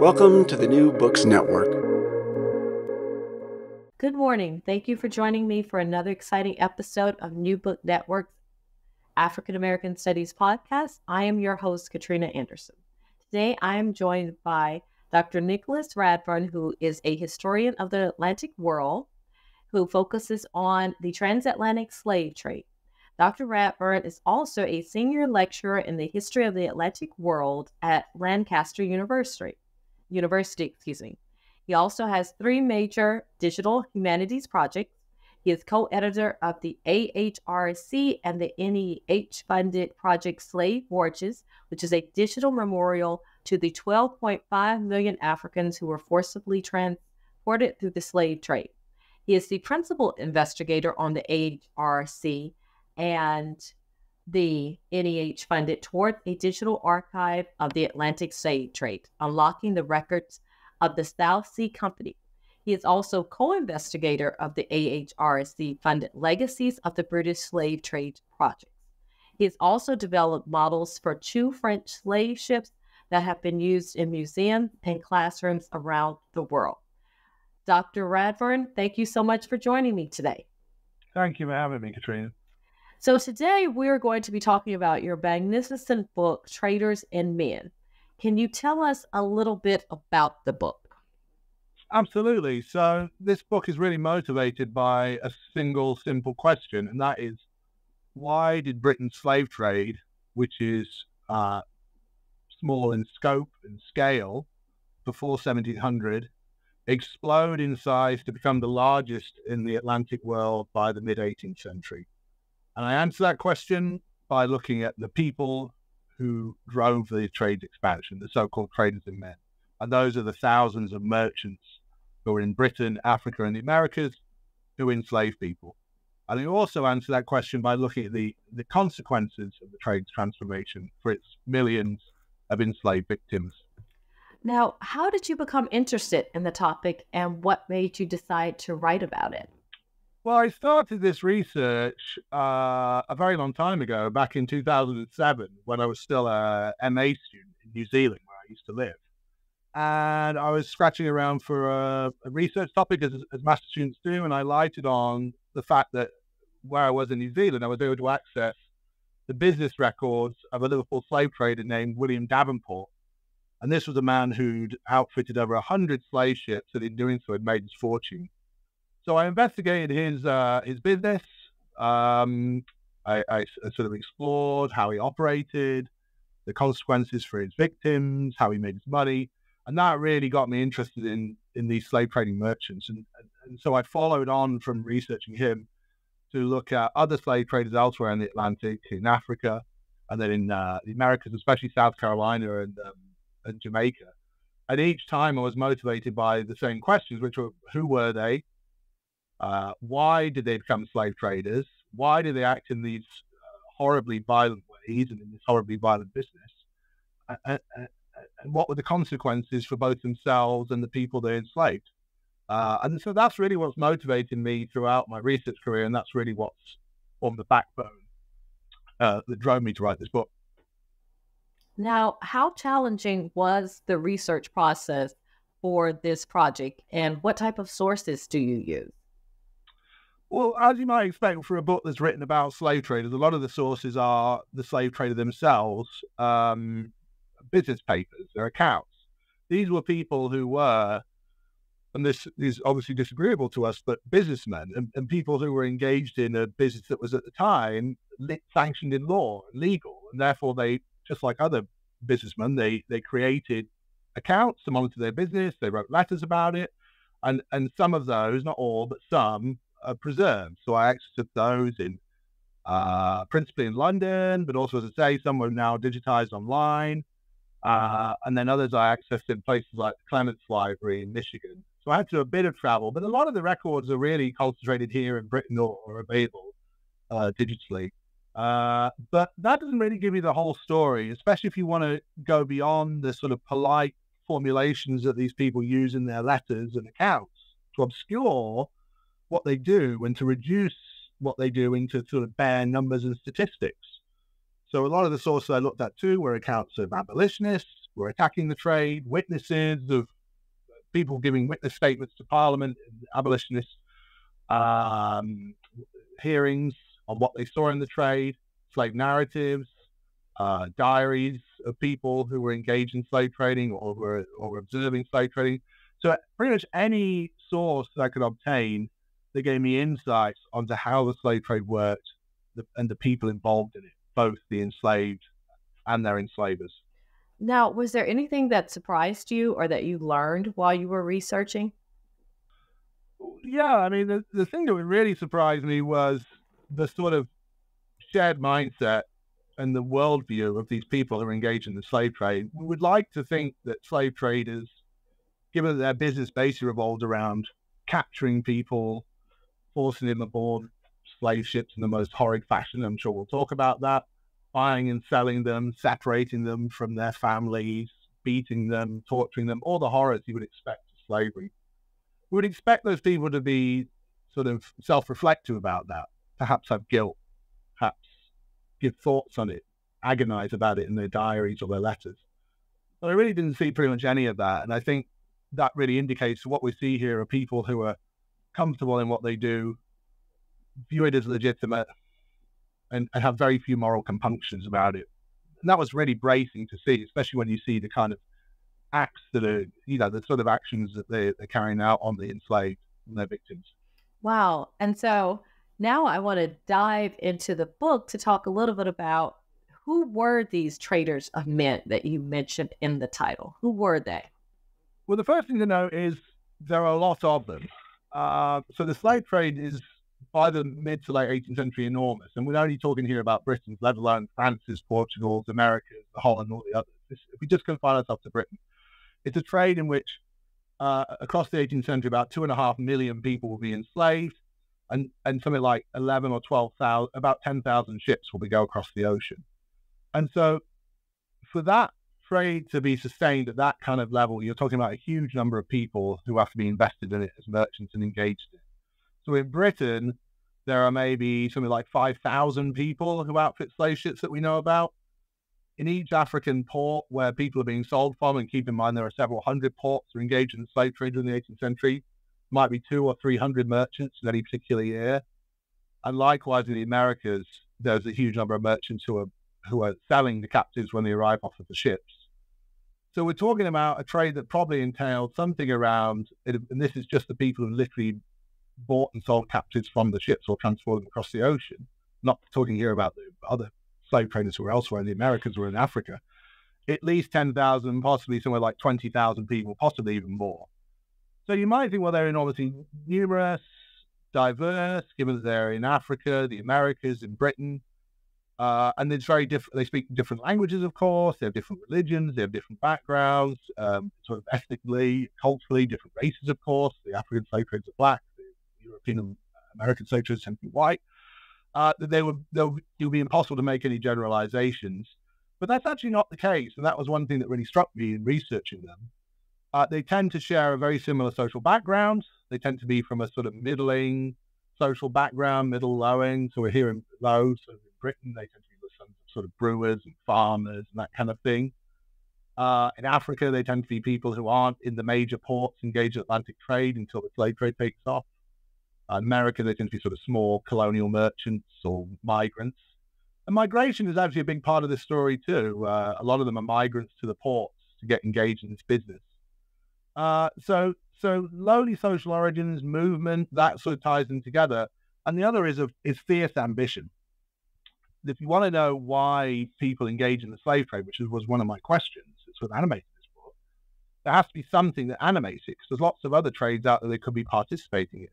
Welcome to the New Books Network. Good morning. Thank you for joining me for another exciting episode of New Book Network's African American Studies podcast. I am your host, Katrina Anderson. Today I am joined by Dr. Nicholas Radburn, who is a historian of the Atlantic world who focuses on the transatlantic slave trade. Dr. Radburn is also a senior lecturer in the history of the Atlantic world at Lancaster University. University, excuse me. He also has three major digital humanities projects. He is co-editor of the AHRC and the NEH-funded project Slave Voyages, which is a digital memorial to the 12.5 million Africans who were forcibly transported through the slave trade. He is the principal investigator on the AHRC and the NEH funded toward a digital archive of the Atlantic slave trade, unlocking the records of the South Sea Company. He is also co investigator of the AHRC funded Legacies of the British Slave Trade project. He has also developed models for two French slave ships that have been used in museums and classrooms around the world. Dr. Radburn, thank you so much for joining me today. Thank you for having me, Katrina. So, today we're going to be talking about your magnificent book, Traders in Men. Can you tell us a little bit about the book? Absolutely. So, this book is really motivated by a single simple question, and that is why did Britain's slave trade, which is uh, small in scope and scale before 1700, explode in size to become the largest in the Atlantic world by the mid 18th century? And I answer that question by looking at the people who drove the trade expansion, the so called traders and men. And those are the thousands of merchants who were in Britain, Africa, and the Americas who enslaved people. And I also answer that question by looking at the, the consequences of the trade transformation for its millions of enslaved victims. Now, how did you become interested in the topic and what made you decide to write about it? Well, I started this research uh, a very long time ago, back in 2007, when I was still a MA student in New Zealand, where I used to live. And I was scratching around for a, a research topic, as, as master students do, and I lighted on the fact that where I was in New Zealand, I was able to access the business records of a Liverpool slave trader named William Davenport. And this was a man who'd outfitted over 100 slave ships and in doing so had made his fortune. So I investigated his uh, his business. Um, I, I, sort of explored how he operated, the consequences for his victims, how he made his money, and that really got me interested in in these slave trading merchants. And, and, and so I followed on from researching him to look at other slave traders elsewhere in the Atlantic, in Africa, and then in uh, the Americas, especially South Carolina and um, and Jamaica. And each time I was motivated by the same questions, which were who were they, uh, why did they become slave traders? Why do they act in these uh, horribly violent ways and in this horribly violent business? And, and, and, what were the consequences for both themselves and the people they enslaved? Uh, and so that's really what's motivated me throughout my research career, and that's really what's on the backbone uh, that drove me to write this book. Now, how challenging was the research process for this project, and what type of sources do you use? Well, as you might expect for a book that's written about slave traders, a lot of the sources are the slave trader themselves, um, business papers, their accounts. These were people who were, and this is obviously disagreeable to us, but businessmen and, and people who were engaged in a business that was at the time sanctioned in law, legal, and therefore they, just like other businessmen, they they created accounts to monitor their business. They wrote letters about it, and and some of those, not all, but some uh, preserved. So I accessed those in uh, principally in London, but also, as I say, some are now digitized online. Uh, and then others I accessed in places like the Clements Library in Michigan. So I had to do a bit of travel, but a lot of the records are really concentrated here in Britain or, or available uh, digitally. Uh, but that doesn't really give you the whole story, especially if you want to go beyond the sort of polite formulations that these people use in their letters and accounts to obscure what they do and to reduce what they do into sort of bare numbers and statistics. So a lot of the sources I looked at too were accounts of abolitionists, were attacking the trade, witnesses of people giving witness statements to Parliament, abolitionists, um, hearings on what they saw in the trade, slave narratives, uh, diaries of people who were engaged in slave trading or were, or were observing slave trading. So pretty much any source that I could obtain that gave me insights onto how the slave trade worked the, and the people involved in it, both the enslaved and their enslavers. Now, was there anything that surprised you or that you learned while you were researching? Yeah, I mean, the, the thing that really surprised me was the sort of shared mindset and the worldview of these people who are engaged in the slave trade. We would like to think that slave traders, given that their business basically revolved around capturing people, forcing them aboard slave ships in the most horrid fashion, I'm sure we'll talk about that, buying and selling them, separating them from their families, beating them, torturing them, all the horrors you would expect of slavery. We would expect those people to be sort of self reflective about that, perhaps have guilt, perhaps give thoughts on it, agonize about it in their diaries or their letters. But I really didn't see pretty much any of that. And I think that really indicates what we see here are people who are comfortable in what they do, view it as legitimate, and, and have very few moral compunctions about it. And that was really bracing to see, especially when you see the kind of acts that are, you know, the sort of actions that they, they're carrying out on the enslaved and their victims. Wow. And so now I want to dive into the book to talk a little bit about who were these traders of men that you mentioned in the title? Who were they? Well, the first thing to know is there are a lot of them. Uh, so the slave trade is by the mid to late 18th century enormous. And we're only talking here about Britain, let alone France's, Portugal's, America's, Holland, all the others. If we just confine ourselves to Britain, it's a trade in which uh, across the 18th century, about two and a half million people will be enslaved, and, and something like 11 or 12,000, about 10,000 ships will be go across the ocean. And so, for that trade to be sustained at that kind of level, you're talking about a huge number of people who have to be invested in it as merchants and engaged in it. So in Britain, there are maybe something like 5,000 people who outfit slave ships that we know about. In each African port where people are being sold from, and keep in mind there are several hundred ports that are engaged in the slave trade in the 18th century, might be two or 300 merchants in any particular year. And likewise in the Americas, there's a huge number of merchants who are who are selling the captives when they arrive off of the ships. So we're talking about a trade that probably entailed something around, and this is just the people who literally bought and sold captives from the ships or transported them across the ocean. Not talking here about the other slave traders who were elsewhere the Americas or in Africa. At least 10,000, possibly somewhere like 20,000 people, possibly even more. So you might think, well, they're enormously numerous, diverse, given that they're in Africa, the Americas, in Britain. Uh, and it's very different. They speak different languages, of course. They have different religions. They have different backgrounds, um, sort of ethnically, culturally, different races, of course. The African slave traders are black. The European American socialists tend to be white, uh, they would, they would, it would be impossible to make any generalizations. But that's actually not the case. And that was one thing that really struck me in researching them. Uh, they tend to share a very similar social background. They tend to be from a sort of middling social background, middle lowing. So we're here in low, Britain, they tend to be some sort of brewers and farmers and that kind of thing. Uh, in Africa, they tend to be people who aren't in the major ports engaged in Atlantic trade until the slave trade takes off. America, they tend to be sort of small colonial merchants or migrants. And migration is actually a big part of this story too. Uh, a lot of them are migrants to the ports to get engaged in this business. Uh, so, so lowly social origins, movement, that sort of ties them together. And the other is of is fierce ambition. If you want to know why people engage in the slave trade, which was one of my questions, it sort of animated this book, there has to be something that animates it because there's lots of other trades out there they could be participating in.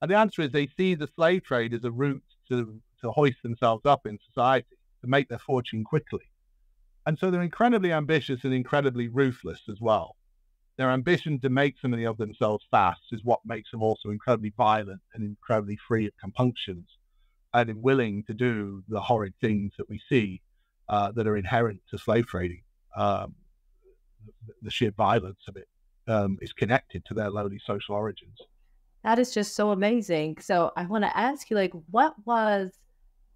And the answer is they see the slave trade as a route to, to hoist themselves up in society, to make their fortune quickly. And so they're incredibly ambitious and incredibly ruthless as well. Their ambition to make something of themselves fast is what makes them also incredibly violent and incredibly free of compunctions and willing to do the horrid things that we see uh, that are inherent to slave trading. Um, the, the, sheer violence of it um, is connected to their lowly social origins. That is just so amazing. So I want to ask you, like, what was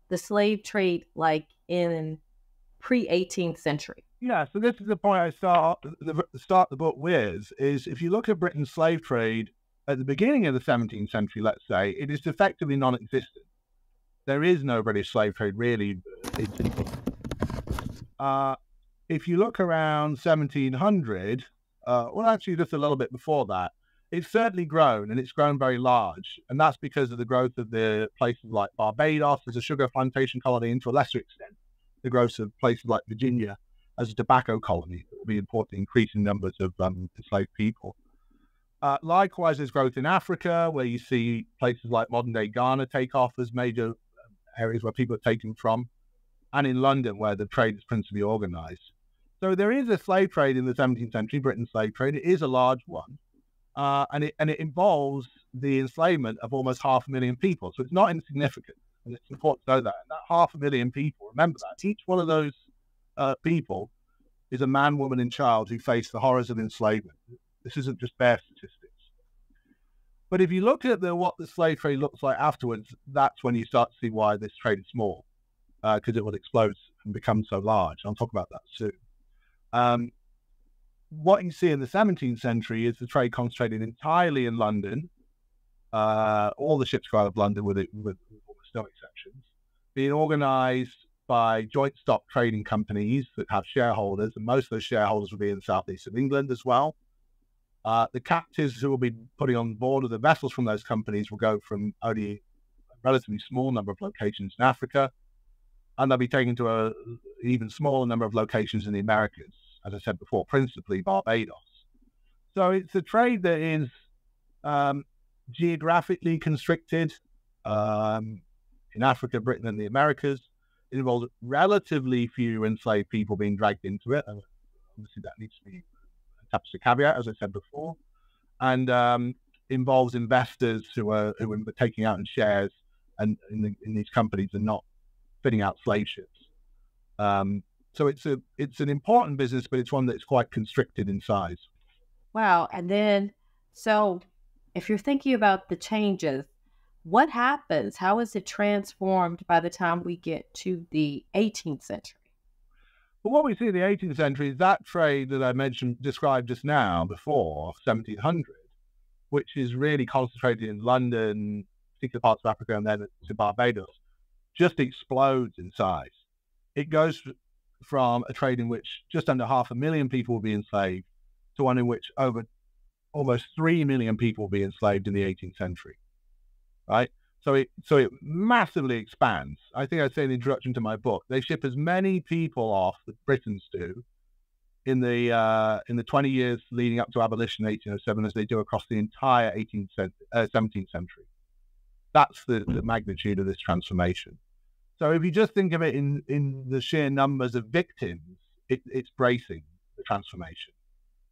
the slave trade like in pre 18th century? Yeah, so this is the point I start the start the book with is if you look at Britain's slave trade at the beginning of the 17th century, let's say, it is effectively non-existent. There is no British slave trade really. Uh, if you look around 1700, uh, well, actually, just a little bit before that, it's certainly grown and it's grown very large. And that's because of the growth of the places like Barbados as a sugar plantation colony, and to a lesser extent, the growth of places like Virginia as a tobacco colony that will be importing increasing numbers of um, enslaved people. Uh, likewise, there's growth in Africa, where you see places like modern day Ghana take off as major areas where people are taken from, and in London, where the trade is principally organized. So there is a slave trade in the 17th century, Britain's slave trade. It is a large one, uh, and it and it involves the enslavement of almost half a million people. So it's not insignificant, and it's important to know that. And that half a million people, remember that each one of those uh, people is a man, woman, and child who face the horrors of enslavement. This isn't just bare statistics. But if you look at the, what the slave trade looks like afterwards, that's when you start to see why this trade is small, because uh, it will explode and become so large. I'll talk about that soon. Um, what you see in the 17th century is the trade concentrated entirely in London. Uh, all the ships go out of London, with, it, with almost no exceptions, being organized by joint stock trading companies that have shareholders, and most of those shareholders will be in the southeast of England as well. Uh, the captives who will be putting on board of the vessels from those companies will go from only a relatively small number of locations in Africa, and they'll be taken to a even smaller number of locations in the Americas as I said before, principally Barbados. So it's a trade that is um, geographically constricted um, in Africa, Britain, and the Americas. It involves relatively few enslaved people being dragged into it. Obviously, that needs to be attached to caveat, as I said before, and um, involves investors who are who are taking out in shares and in, the, in these companies and not fitting out slave ships. Um, so it's a it's an important business, but it's one that's quite constricted in size. Wow. And then so if you're thinking about the changes, what happens? How is it transformed by the time we get to the 18th century? But what we see in the 18th century is that trade that I mentioned, described just now, before 1700, which is really concentrated in London, particular parts of Africa, and then to Barbados, just explodes in size. It goes from a trade in which just under half a million people will be enslaved to one in which over almost 3 million people will be enslaved in the 18th century. Right? So it so it massively expands. I think I say in the introduction to my book, they ship as many people off that Britons do in the uh, in the 20 years leading up to abolition in 1807 as they do across the entire 18th uh, 17th century. That's the, the magnitude of this transformation. So if you just think of it in, in the sheer numbers of victims, it, it's bracing the transformation.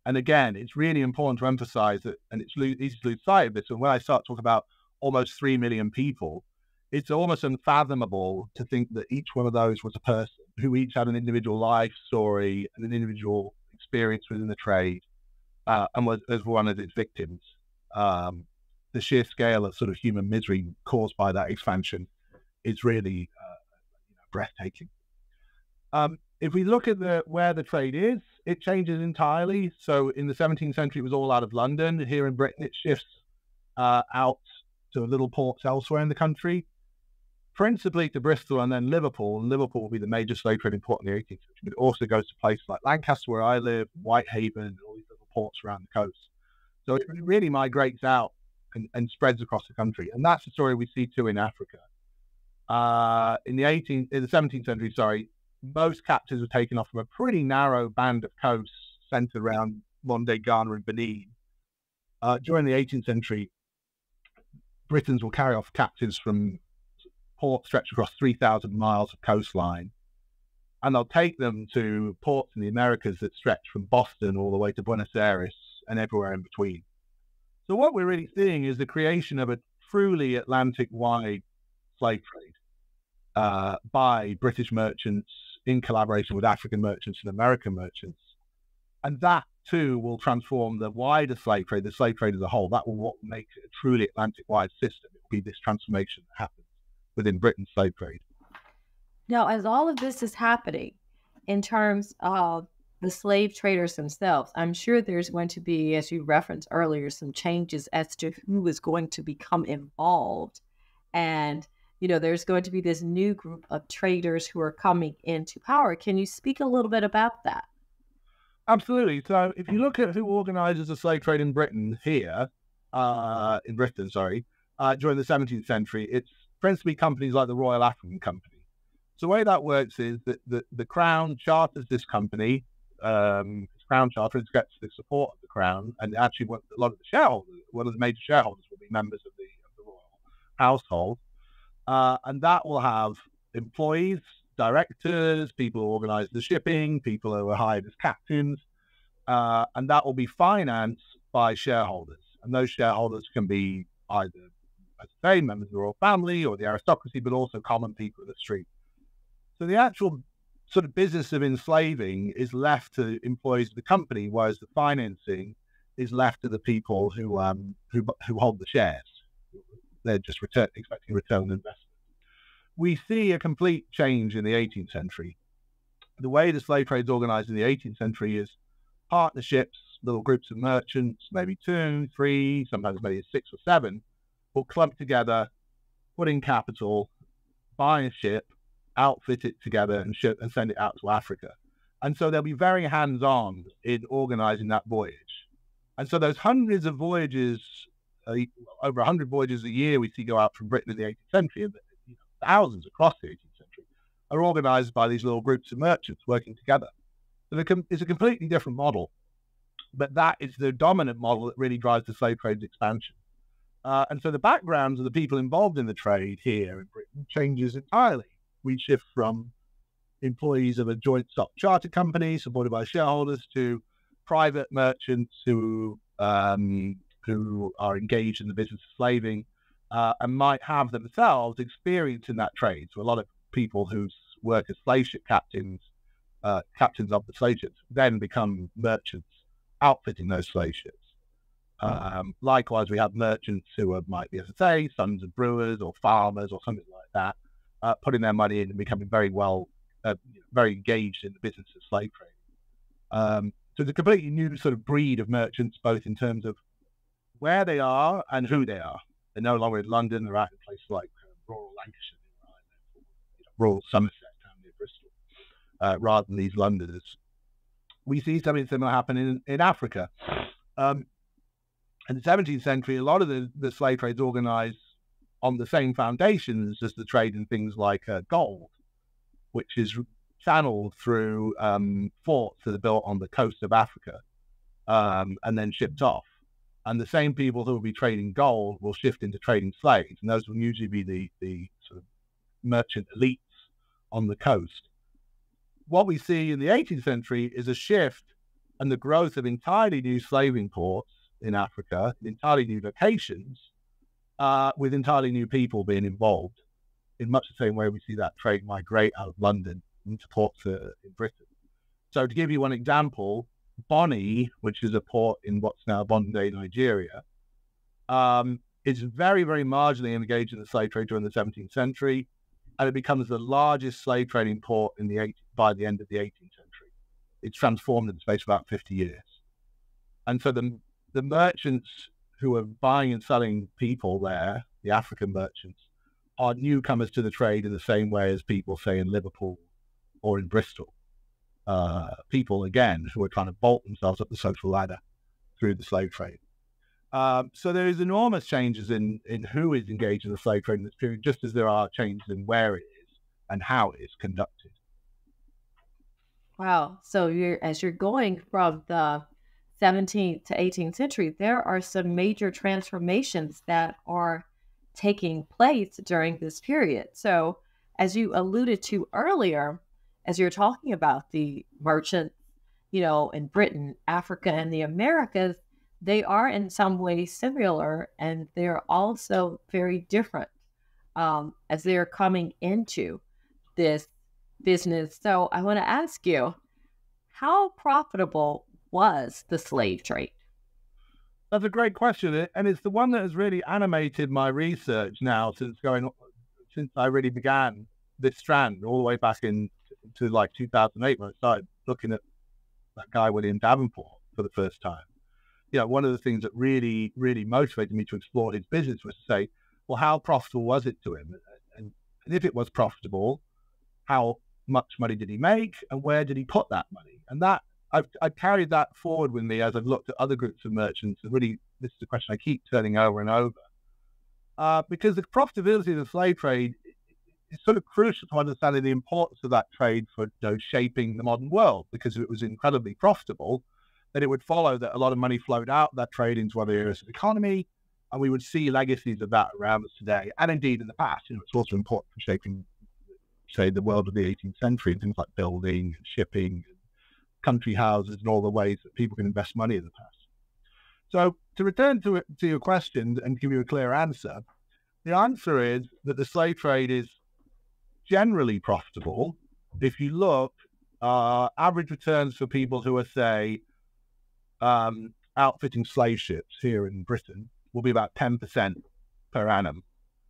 And again, it's really important to emphasize that, and it's easy to lose sight of this. And when I start talking about almost 3 million people, it's almost unfathomable to think that each one of those was a person who each had an individual life story and an individual experience within the trade uh, and was as one of its victims. Um, the sheer scale of sort of human misery caused by that expansion is really breathtaking. Um, if we look at the where the trade is, it changes entirely. So in the 17th century, it was all out of London. Here in Britain, it shifts uh, out to little ports elsewhere in the country, principally to Bristol and then Liverpool. And Liverpool will be the major slave trading port in the 18th century. But it also goes to places like Lancaster, where I live, Whitehaven, and all these little ports around the coast. So it really migrates out and, and spreads across the country. And that's the story we see too in Africa. Uh, in the 18th, in the 17th century, sorry, most captives were taken off from a pretty narrow band of coasts centered around modern Ghana and Benin. Uh, during the 18th century, Britons will carry off captives from ports stretched across 3,000 miles of coastline, and they'll take them to ports in the Americas that stretch from Boston all the way to Buenos Aires and everywhere in between. So, what we're really seeing is the creation of a truly Atlantic wide slave trade uh, by British merchants in collaboration with African merchants and American merchants. And that too will transform the wider slave trade, the slave trade as a whole. That will what makes it a truly Atlantic wide system. It will be this transformation that happens within Britain's slave trade. Now, as all of this is happening in terms of the slave traders themselves, I'm sure there's going to be, as you referenced earlier, some changes as to who is going to become involved. And, you know, there's going to be this new group of traders who are coming into power. Can you speak a little bit about that? Absolutely. So if you look at who organizes the slave trade in Britain here, uh, in Britain, sorry, uh, during the 17th century, it's principally companies like the Royal African Company. So the way that works is that the, the Crown charters this company um, Crown Charter and gets the support of the Crown, and actually, what, a lot of the shareholders, one of the major shareholders, will be members of the, of the royal household, uh, and that will have employees, directors, people who organise the shipping, people who are hired as captains, uh, and that will be financed by shareholders, and those shareholders can be either, as I say, members of the royal family or the aristocracy, but also common people in the street. So the actual sort of business of enslaving is left to employees of the company, whereas the financing is left to the people who um, who who hold the shares. They're just return, expecting return on investment. We see a complete change in the 18th century. The way the slave trade is organized in the 18th century is partnerships, little groups of merchants, maybe two, three, sometimes maybe six or seven, will clump together, put in capital, buy a ship, outfit it together and ship and send it out to Africa. And so they'll be very hands on in organizing that voyage. And so those hundreds of voyages, uh, over 100 voyages a year we see go out from Britain in the 18th century, thousands across the 18th century, are organized by these little groups of merchants working together. So it's a completely different model. But that is the dominant model that really drives the slave trade's expansion. Uh, and so the backgrounds of the people involved in the trade here in Britain changes entirely we shift from employees of a joint stock charter company supported by shareholders to private merchants who um, who are engaged in the business of slaving uh, and might have themselves experience in that trade. So a lot of people who work as slave ship captains, uh, captains of the slave ships, then become merchants outfitting those slave ships. Um, likewise, we have merchants who are, might be, as I say, sons of brewers or farmers or something like that, uh, putting their money in and becoming very well, uh, very engaged in the business of slave trade. Um, so it's a completely new sort of breed of merchants, both in terms of where they are and who they are. They're no longer in London; they're out in places like uh, rural Lancashire, rural Somerset down near Bristol, uh, rather than these Londoners. We see something similar happen in, in Africa. Um, in the 17th century, a lot of the, the slave trades organized on the same foundations as the trade in things like uh, gold, which is channeled through um, forts that are built on the coast of Africa um, and then shipped off. And the same people who will be trading gold will shift into trading slaves, and those will usually be the, the sort of merchant elites on the coast. What we see in the 18th century is a shift and the growth of entirely new slaving ports in Africa, entirely new locations, uh, with entirely new people being involved in much the same way we see that trade migrate out of London into ports uh, in Britain. So, to give you one example, Bonny, which is a port in what's now Bonn Nigeria, um, is very, very marginally engaged in the slave trade during the 17th century, and it becomes the largest slave trading port in the 18, by the end of the 18th century. It's transformed in the space of about 50 years. And so the, the merchants who are buying and selling people there, the African merchants, are newcomers to the trade in the same way as people, say, in Liverpool or in Bristol. Uh, people, again, who are trying to bolt themselves up the social ladder through the slave trade. Um, so there is enormous changes in, in who is engaged in the slave trade in this period, just as there are changes in where it is and how it is conducted. Wow. So you're as you're going from the 17th to 18th century, there are some major transformations that are taking place during this period. So, as you alluded to earlier, as you're talking about the merchants, you know, in Britain, Africa, and the Americas, they are in some ways similar and they're also very different um, as they're coming into this business. So, I want to ask you, how profitable was the slave trade? That's a great question, and it's the one that has really animated my research now since going since I really began this strand all the way back in to like 2008 when I started looking at that guy William Davenport for the first time. You know, one of the things that really, really motivated me to explore his business was to say, well, how profitable was it to him? And, and if it was profitable, how much money did he make and where did he put that money? And that I've, I've carried that forward with me as I've looked at other groups of merchants. And really, this is a question I keep turning over and over. Uh, because the profitability of the slave trade is sort of crucial to understanding the importance of that trade for you know, shaping the modern world. Because if it was incredibly profitable, then it would follow that a lot of money flowed out that trade into other areas of the economy, and we would see legacies of that around us today, and indeed in the past. You know, it's also important for shaping, say, the world of the 18th century, and things like building, shipping, country houses, and all the ways that people can invest money in the past. So, to return to to your question and give you a clear answer, the answer is that the slave trade is generally profitable. If you look, uh, average returns for people who are, say, um, outfitting slave ships here in Britain will be about 10% per annum,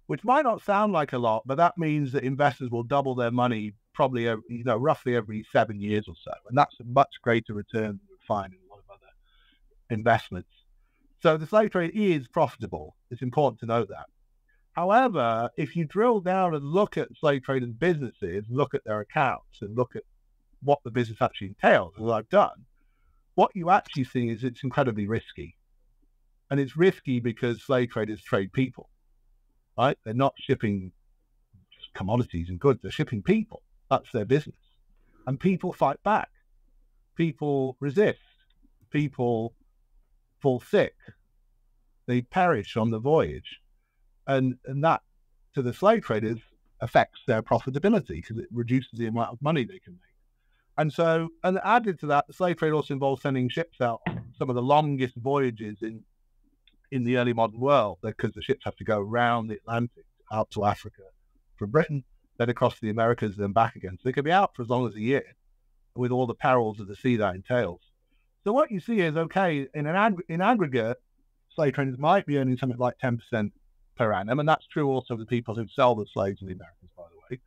which might not sound like a lot, but that means that investors will double their money probably, every, you know, roughly every seven years or so. And that's a much greater return than you find in a lot of other investments. So the slave trade is profitable. It's important to note that. However, if you drill down and look at slave traders' businesses, look at their accounts, and look at what the business actually entails, as I've done, what you actually see is it's incredibly risky. And it's risky because slave traders trade people, right? They're not shipping commodities and goods, they're shipping people. That's their business. And people fight back. People resist. People fall sick. They perish on the voyage. And, and that, to the slave traders, affects their profitability because it reduces the amount of money they can make. And so, and added to that, the slave trade also involves sending ships out some of the longest voyages in in the early modern world because the ships have to go around the Atlantic out to Africa from Britain, then across the Americas, then back again. So they can be out for as long as a year with all the perils of the sea that entails. So what you see is okay in an ag- in aggregate, slave traders might be earning something like ten percent per annum, and that's true also of the people who sell the slaves in the Americas, by the way.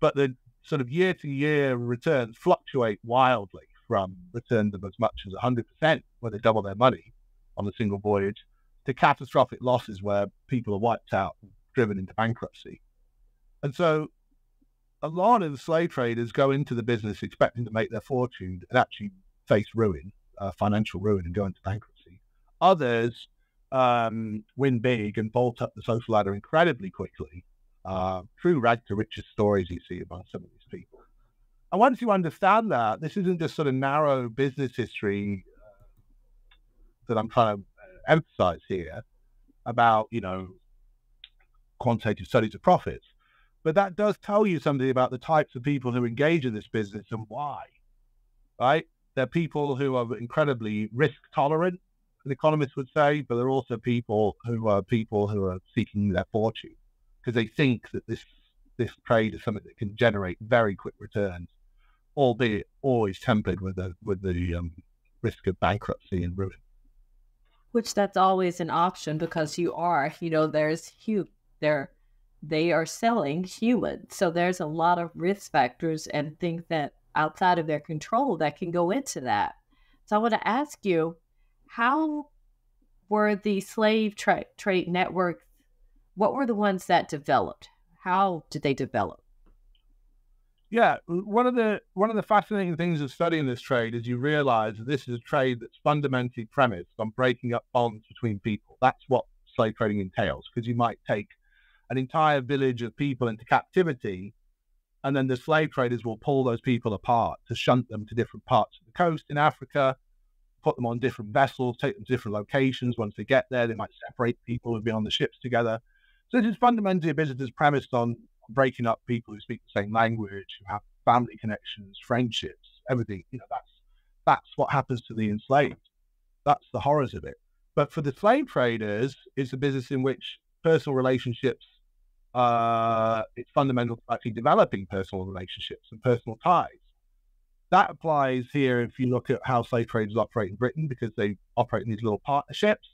But the sort of year to year returns fluctuate wildly from returns of as much as 100% where they double their money on a single voyage to catastrophic losses where people are wiped out, driven into bankruptcy. And so a lot of the slave traders go into the business expecting to make their fortune and actually face ruin, uh, financial ruin, and go into bankruptcy. Others um, win big and bolt up the social ladder incredibly quickly. Uh, true rag to riches stories you see about some of these people. And once you understand that, this isn't just sort of narrow business history uh, that I'm trying to emphasize here about, you know, quantitative studies of profits. But that does tell you something about the types of people who engage in this business and why, right? They're people who are incredibly risk tolerant, an economist would say, but there are also people who are people who are seeking their fortune because they think that this this trade is something that can generate very quick returns, albeit always tempered with the with the um, risk of bankruptcy and ruin. Which that's always an option because you are, you know, there's huge there they are selling humans. So there's a lot of risk factors and things that outside of their control that can go into that. So I want to ask you, how were the slave tra- trade networks? What were the ones that developed? How did they develop? Yeah, one of the one of the fascinating things of studying this trade is you realize this is a trade that's fundamentally premised on breaking up bonds between people. That's what slave trading entails, because you might take an entire village of people into captivity, and then the slave traders will pull those people apart to shunt them to different parts of the coast in Africa, put them on different vessels, take them to different locations. Once they get there, they might separate people who've been on the ships together. So this is fundamentally a business that's premised on breaking up people who speak the same language, who have family connections, friendships, everything. You know, that's that's what happens to the enslaved. That's the horrors of it. But for the slave traders, it's a business in which personal relationships uh, it's fundamental to actually developing personal relationships and personal ties. That applies here if you look at how slave traders operate in Britain because they operate in these little partnerships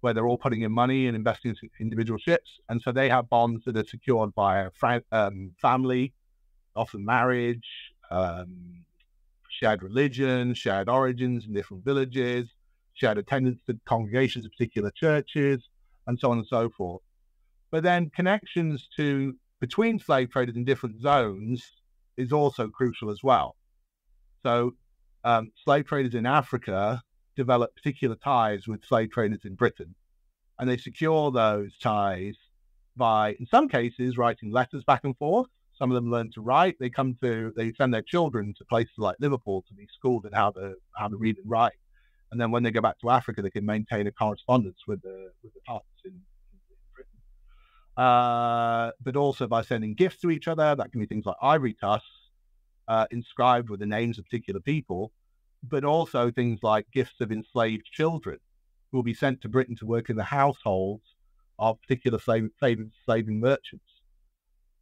where they're all putting in money and investing in individual ships. And so they have bonds that are secured by a um, family, often marriage, um, shared religion, shared origins in different villages, shared attendance to congregations of particular churches, and so on and so forth. But then connections to between slave traders in different zones is also crucial as well. So um, slave traders in Africa develop particular ties with slave traders in Britain, and they secure those ties by, in some cases, writing letters back and forth. Some of them learn to write. They come to, they send their children to places like Liverpool to be schooled in how to how to read and write. And then when they go back to Africa, they can maintain a correspondence with the with the partners in, in Britain. Uh, but also by sending gifts to each other. That can be things like ivory tusks uh, inscribed with the names of particular people, but also things like gifts of enslaved children who will be sent to Britain to work in the households of particular slave, slave, slaving merchants.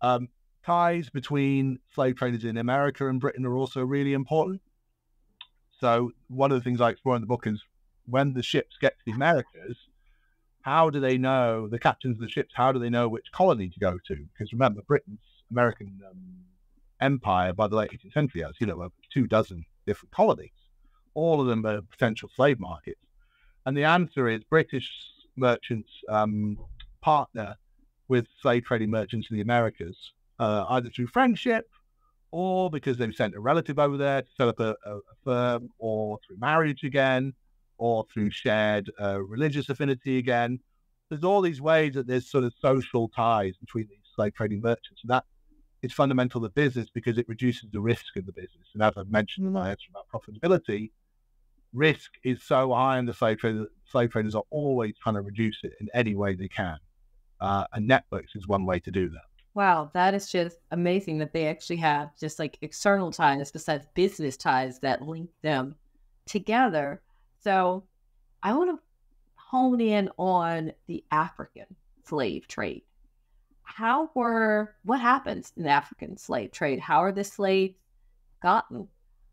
Um, ties between slave traders in America and Britain are also really important. So one of the things I explore in the book is when the ships get to the Americas, how do they know the captains of the ships? How do they know which colony to go to? Because remember, Britain's American um, empire by the late 18th century has you know two dozen different colonies. All of them are potential slave markets, and the answer is British merchants um, partner with slave trading merchants in the Americas, uh, either through friendship or because they've sent a relative over there to set up a, a, a firm, or through marriage again, or through shared uh, religious affinity again. There's all these ways that there's sort of social ties between these slave trading merchants, and that is fundamental to business because it reduces the risk of the business. And as I've mentioned in my answer about profitability, risk is so high in the slave trade that slave traders are always trying to reduce it in any way they can. Uh, and networks is one way to do that. Wow, that is just amazing that they actually have just like external ties besides business ties that link them together. So I want to hone in on the African slave trade. How were what happens in the African slave trade? How are the slaves gotten?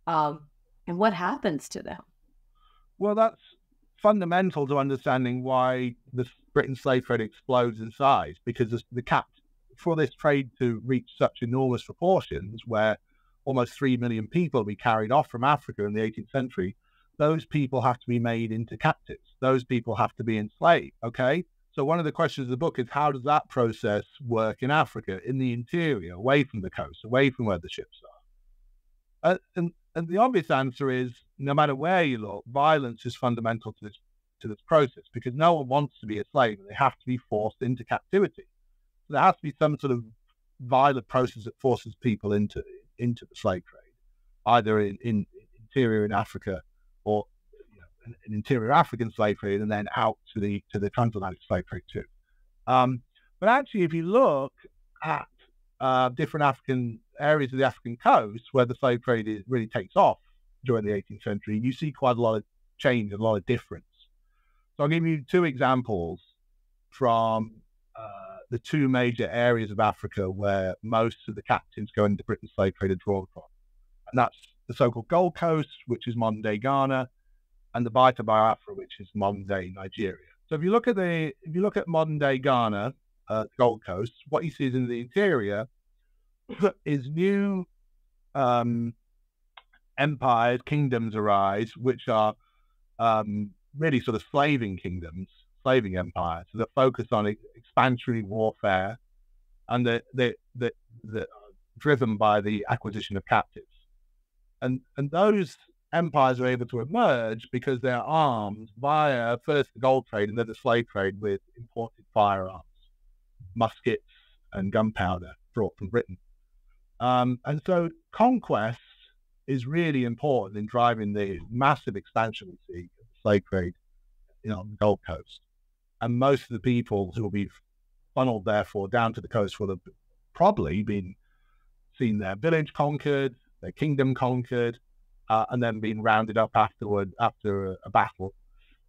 Um, and what happens to them? Well, that's fundamental to understanding why the Britain slave trade explodes in size because the, the cap for this trade to reach such enormous proportions, where almost 3 million people be carried off from Africa in the 18th century, those people have to be made into captives. Those people have to be enslaved. Okay. So, one of the questions of the book is how does that process work in Africa, in the interior, away from the coast, away from where the ships are? Uh, and, and the obvious answer is no matter where you look, violence is fundamental to this to this process because no one wants to be a slave they have to be forced into captivity there has to be some sort of violent process that forces people into into the slave trade, either in, in interior in Africa an, interior African slave trade, and then out to the to the transatlantic slave trade too. Um, but actually, if you look at uh, different African areas of the African coast where the slave trade is, really takes off during the 18th century, you see quite a lot of change and a lot of difference. So I'll give you two examples from uh, the two major areas of Africa where most of the captains going into Britain's slave trade are drawn from. And that's the so-called Gold Coast, which is modern day Ghana, and the of Biafra, which is modern day Nigeria. So if you look at the if you look at modern day Ghana, uh, Gold Coast, what you see is in the interior is new um, empires, kingdoms arise, which are um, really sort of slaving kingdoms slaving empires so that focus on expansionary warfare and that they, they, they driven by the acquisition of captives. And, and those empires are able to emerge because they're armed via first the gold trade and then the slave trade with imported firearms, muskets, and gunpowder brought from Britain. Um, and so conquest is really important in driving the massive expansion we see of the slave trade you know, on the Gold Coast and most of the people who will be funneled therefore down to the coast will have probably been seen their village conquered, their kingdom conquered, uh, and then being rounded up afterward after a, a, battle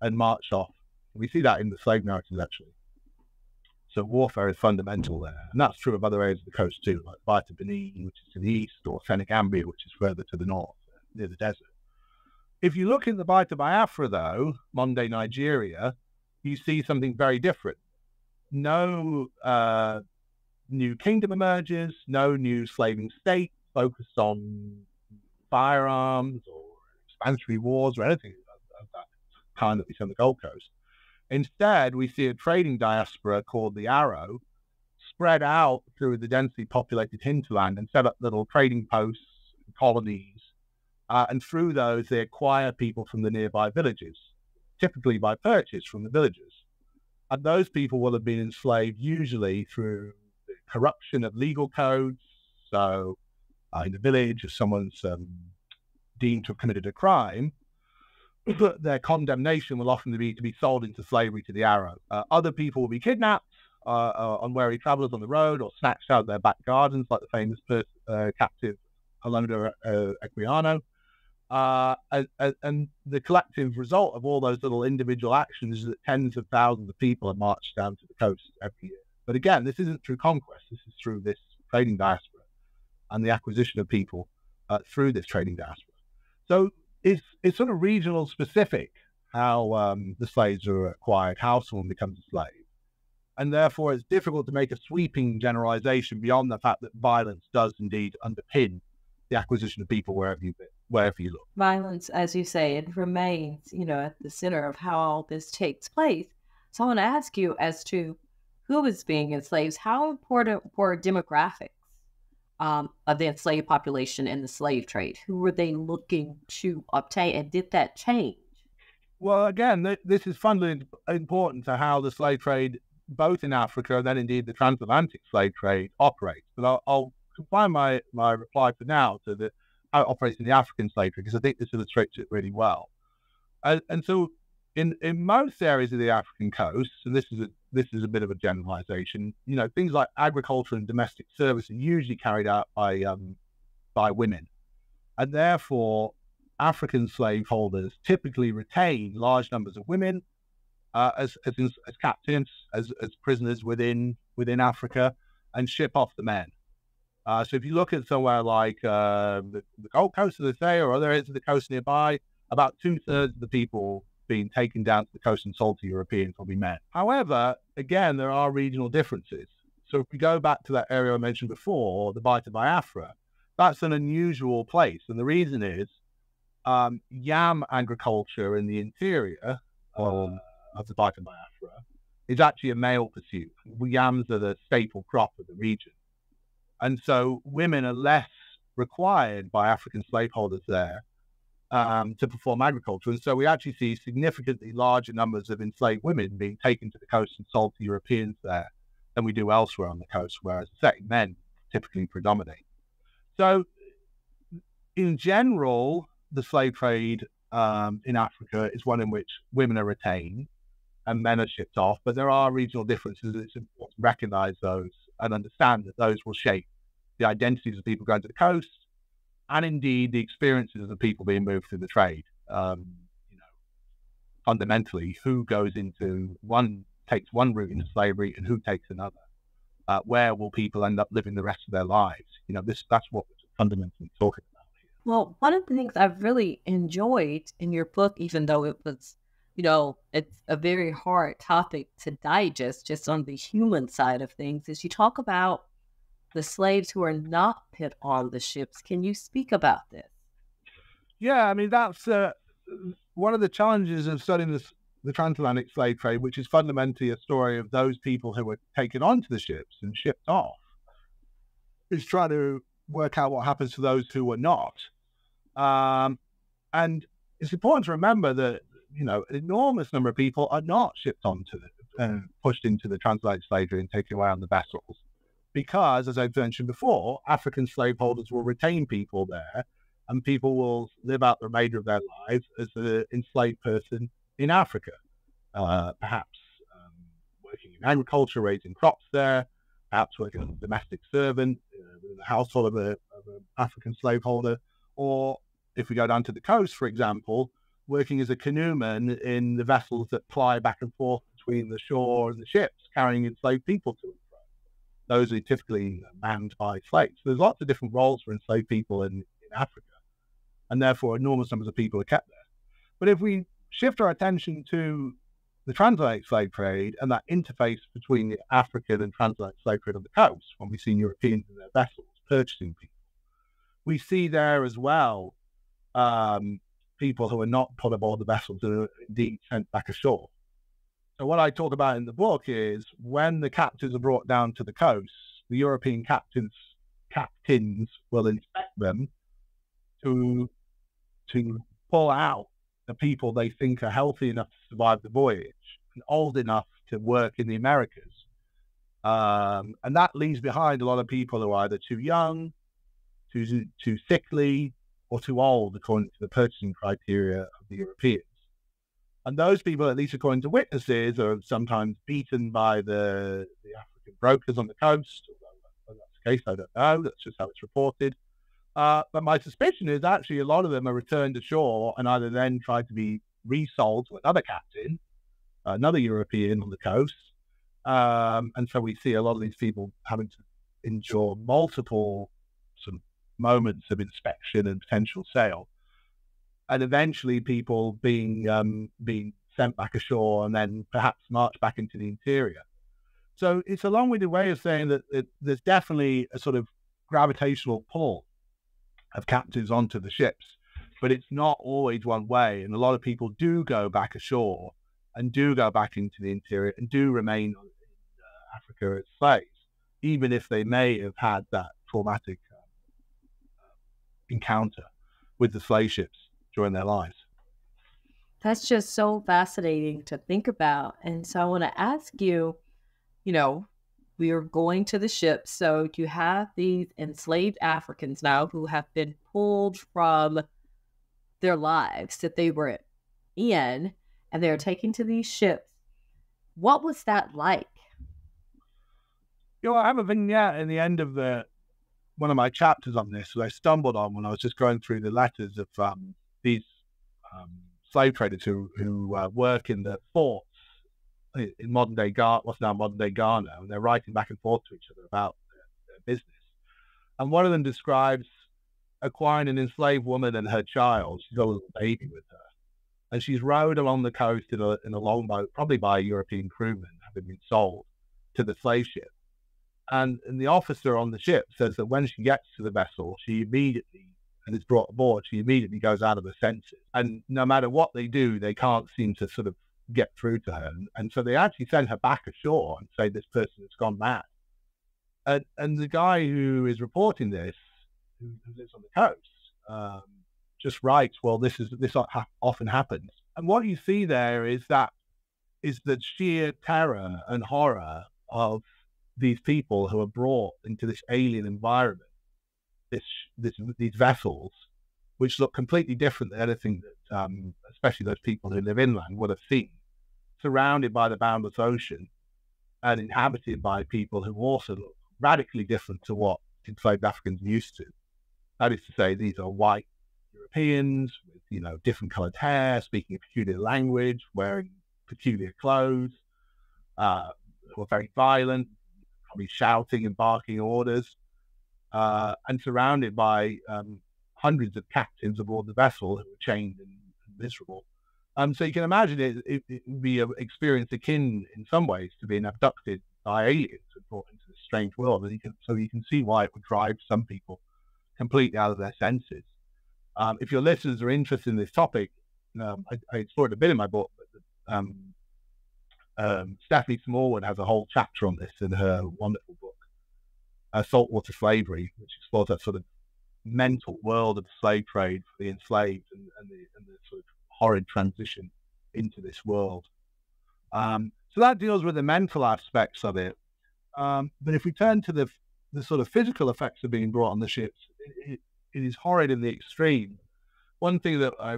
and marched off. We see that in the slave narratives actually. So warfare is fundamental there, and that's true of other areas of the coast too, like of Benin, which is to the east, or Senegambia, which is further to the north, near the desert. If you look in the Bight of Biafra, though, Monday Nigeria, you see something very different. No uh, new kingdom emerges, no new slaving state focused on firearms or expansionary wars or anything of, that kind that we see on the Gold Coast. Instead, we see a trading diaspora called the Aro spread out through the densely populated hinterland and set up little trading posts, and colonies, uh, and through those they acquire people from the nearby villages, typically by purchase from the villagers. And those people will have been enslaved usually through the corruption of legal codes. So, uh, in the village, if someone's um, deemed to have committed a crime, but their condemnation will often be to be sold into slavery to the Aro. Uh, other people will be kidnapped uh, uh, unwary travelers on the road or snatched out of their back gardens, like the famous uh, captive Olaudah uh, Equiano. Uh, and, and, the collective result of all those little individual actions is that tens of thousands of people are marched down to the coast every year. But again, this isn't through conquest. This is through this trading diaspora and the acquisition of people uh, through this trading diaspora. So it's it's sort of regional specific how um, the slaves are acquired, how someone becomes a slave, and therefore it's difficult to make a sweeping generalization beyond the fact that violence does indeed underpin the acquisition of people wherever you wherever you look. Violence, as you say, it remains, you know, at the center of how all this takes place. So I want to ask you as to who is being enslaved. How important were demographics um, of the enslaved population and the slave trade? Who were they looking to obtain, and did that change? Well, again, th- this is fundamentally important to how the slave trade, both in Africa and then indeed the transatlantic slave trade, operates. But I'll, I'll confine my, my reply for now to the, how it operates in the African slave trade because I think this illustrates it really well. And, and so, in in most areas of the African coast, and this is a this is a bit of a generalization. You know, things like agriculture and domestic service are usually carried out by um, by women, and therefore African slaveholders typically retain large numbers of women uh, as, as as captains, as as prisoners within within Africa, and ship off the men. Uh, so if you look at somewhere like uh, the, the Gold Coast, as they say, or other areas of the coast nearby, about two thirds of the people being taken down to the coast and sold to Europeans will be men. However, again, there are regional differences. So if we go back to that area I mentioned before, the Bight of Biafra, that's an unusual place. And the reason is um, yam agriculture in the interior um, of the Bight of Biafra is actually a male pursuit. Yams are the staple crop of the region. And so women are less required by African slaveholders there um, to perform agriculture. And so we actually see significantly larger numbers of enslaved women being taken to the coast and sold to Europeans there than we do elsewhere on the coast, whereas men typically predominate. So, in general, the slave trade um, in Africa is one in which women are retained and men are shipped off, but there are regional differences. It's important to recognize those and understand that those will shape the identities of people going to the coast and indeed the experiences of the people being moved through the trade. Um, you know, fundamentally, who goes into one takes one route into slavery and who takes another. Uh, where will people end up living the rest of their lives? You know, this that's what we're fundamentally talking about here. Well, one of the things I've really enjoyed in your book, even though it was, you know, it's a very hard topic to digest just on the human side of things, is you talk about the slaves who are not put on the ships. Can you speak about this? Yeah, I mean that's uh, one of the challenges of studying this, the transatlantic slave trade, which is fundamentally a story of those people who were taken onto the ships and shipped off, is trying to work out what happens to those who were not. Um, and it's important to remember that you know an enormous number of people are not shipped onto the, uh, pushed into the transatlantic slavery and taken away on the vessels because, as I've mentioned before, African slaveholders will retain people there and people will live out the remainder of their lives as an enslaved person in Africa, uh, perhaps um, working in agriculture, raising crops there, perhaps working as a domestic servant uh, in the household of, a, of an African slaveholder, or if we go down to the coast, for example, working as a canoeman in the vessels that ply back and forth between the shore and the ships, carrying enslaved people to those are typically manned by slaves. So there's lots of different roles for enslaved people in, in Africa, and therefore enormous numbers of people are kept there. But if we shift our attention to the transatlantic slave trade and that interface between the African and transatlantic slave trade on the coast, when we see Europeans in their vessels purchasing people, we see there as well um, people who are not put aboard the vessels and are indeed sent back ashore. So what I talk about in the book is when the captives are brought down to the coast, the European captains captains will inspect them to to pull out the people they think are healthy enough to survive the voyage and old enough to work in the Americas. Um, and that leaves behind a lot of people who are either too young, too too sickly, or too old, according to the purchasing criteria of the Europeans. And those people, at least according to witnesses, are sometimes beaten by the, the African brokers on the coast. Whether that's the case, I don't know. That's just how it's reported. Uh, but my suspicion is actually a lot of them are returned ashore and either then try to be resold to another captain, another European on the coast. Um, and so we see a lot of these people having to endure multiple of moments of inspection and potential sale, and eventually people being um, being sent back ashore and then perhaps marched back into the interior. So it's a long-winded way of saying that there's definitely a sort of gravitational pull of captives onto the ships, but it's not always one way. And a lot of people do go back ashore and do go back into the interior and do remain in uh, Africa as slaves, even if they may have had that traumatic encounter with the slave ships during their lives. That's just so fascinating to think about. And so I want to ask you, you know, we are going to the ships. So you have these enslaved Africans now who have been pulled from their lives that they were in and they're taken to these ships. What was that like? You know, I have a vignette in the end of the one of my chapters on this that I stumbled on when I was just going through the letters of um, these um, slave traders who who uh, work in the forts in modern day Ghana, what's now modern day Ghana, and they're writing back and forth to each other about their, their business. And one of them describes acquiring an enslaved woman and her child. She's got a little baby with her, and she's rowed along the coast in a in a longboat, probably by a European crewman, having been sold to the slave ship. And, and the officer on the ship says that when she gets to the vessel, she immediately and is brought aboard, she immediately goes out of her senses. And no matter what they do, they can't seem to sort of get through to her. And, so they actually send her back ashore and say this person has gone mad. And, and the guy who is reporting this, who, who lives on the coast, um, just writes, "Well, this is this often happens." And what you see there is that is the sheer terror and horror of these people who are brought into this alien environment, this, this these vessels, which look completely different than anything that, um, especially those people who live inland, would have seen, surrounded by the boundless ocean, and inhabited by people who also look radically different to what enslaved Africans used to. That is to say, these are white Europeans with you know different coloured hair, speaking a peculiar language, wearing peculiar clothes, uh, who are very violent, probably shouting and barking orders, uh, and surrounded by um, hundreds of captains aboard the vessel who were chained and, miserable. Um, so you can imagine it, it, it, would be an experience akin in some ways to being abducted by aliens and brought into this strange world. And you can, so you can see why it would drive some people completely out of their senses. Um, if your listeners are interested in this topic, um, I, I explored a bit in my book, but um, um, Stephanie Smallwood has a whole chapter on this in her wonderful book, uh, Saltwater Slavery, which explores that sort of mental world of the slave trade for the enslaved and, and, the, and the, sort of horrid transition into this world. Um, so that deals with the mental aspects of it. Um, but if we turn to the the sort of physical effects of being brought on the ships, it, it is horrid in the extreme. One thing that I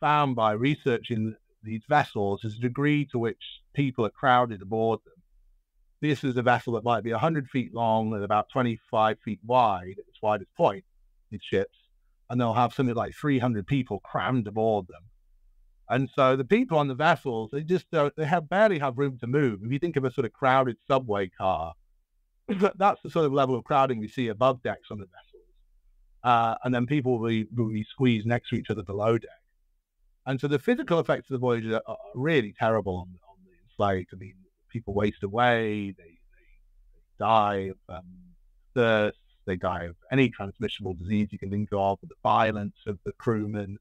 found by researching these vessels is the degree to which people are crowded aboard them. This is a vessel that might be 100 feet long and about 25 feet wide at its widest point, these ships, and they'll have something like 300 people crammed aboard them. And so the people on the vessels, they just don't, they have barely have room to move. If you think of a sort of crowded subway car, that's the sort of level of crowding we see above decks on the vessels. Uh, and then people will be, will be squeezed next to each other below deck. And so the physical effects of the voyage are, are really terrible on, on the enslaved. I mean, people waste away, they, they, die of um, thirst, They die of any transmissible disease you can think of, the violence of the crewmen,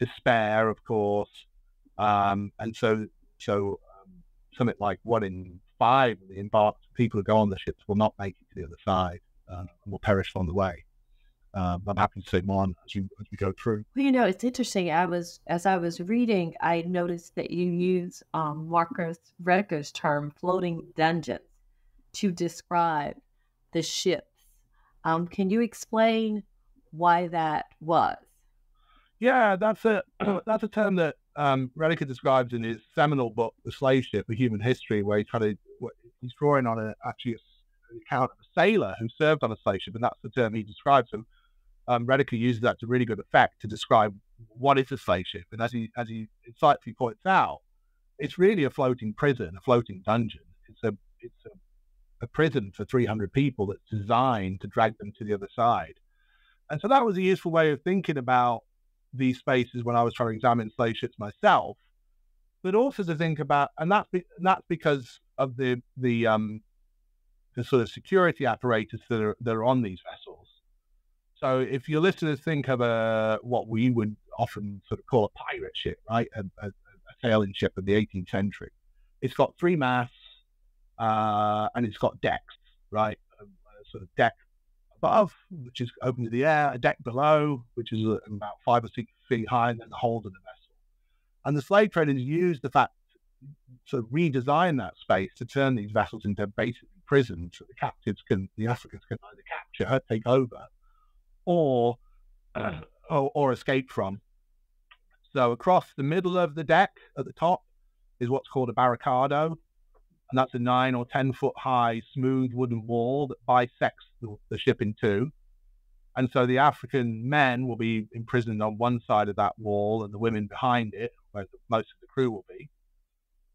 despair, of course. Um, and so, so um, something like one in five of the embarked people who go on the ships will not make it to the other side uh, and will perish on the way. Um, I'm happy to take more as, you, as we go through. Well, you know, it's interesting. I was as I was reading, I noticed that you use um, Marcus Rediker's term "floating dungeons" to describe the ships. Um, can you explain why that was? Yeah, that's a that's a term that um, Rediker describes in his seminal book, The Slave Ship: A Human History, where he tried to he's drawing on a, actually a, an account of a sailor who served on a slave ship, and that's the term he describes him um, Rediker uses that to really good effect to describe what is a slave ship. And as he as he insightfully points out, it's really a floating prison, a floating dungeon. It's a it's a, a prison for 300 people that's designed to drag them to the other side. And so that was a useful way of thinking about these spaces when I was trying to examine slave ships myself, but also to think about, and that's be, that's because of the the um the sort of security apparatus that are that are on these vessels. So if your listeners think of a what we would often sort of call a pirate ship, right, a, a, a sailing ship of the 18th century, it's got three masts uh, and it's got decks, right, a, a, sort of deck above, which is open to the air, a deck below, which is about five or six feet high, and then the hold of the vessel. And the slave traders used the fact to redesign that space to turn these vessels into basically prisons so the captives can, the Africans can either capture, take over, or, uh, or, or escape from. So across the middle of the deck at the top is what's called a barricado, and that's a nine or ten foot high smooth wooden wall that bisects the, the ship in two. And so the African men will be imprisoned on one side of that wall, and the women behind it, where the, most of the crew will be.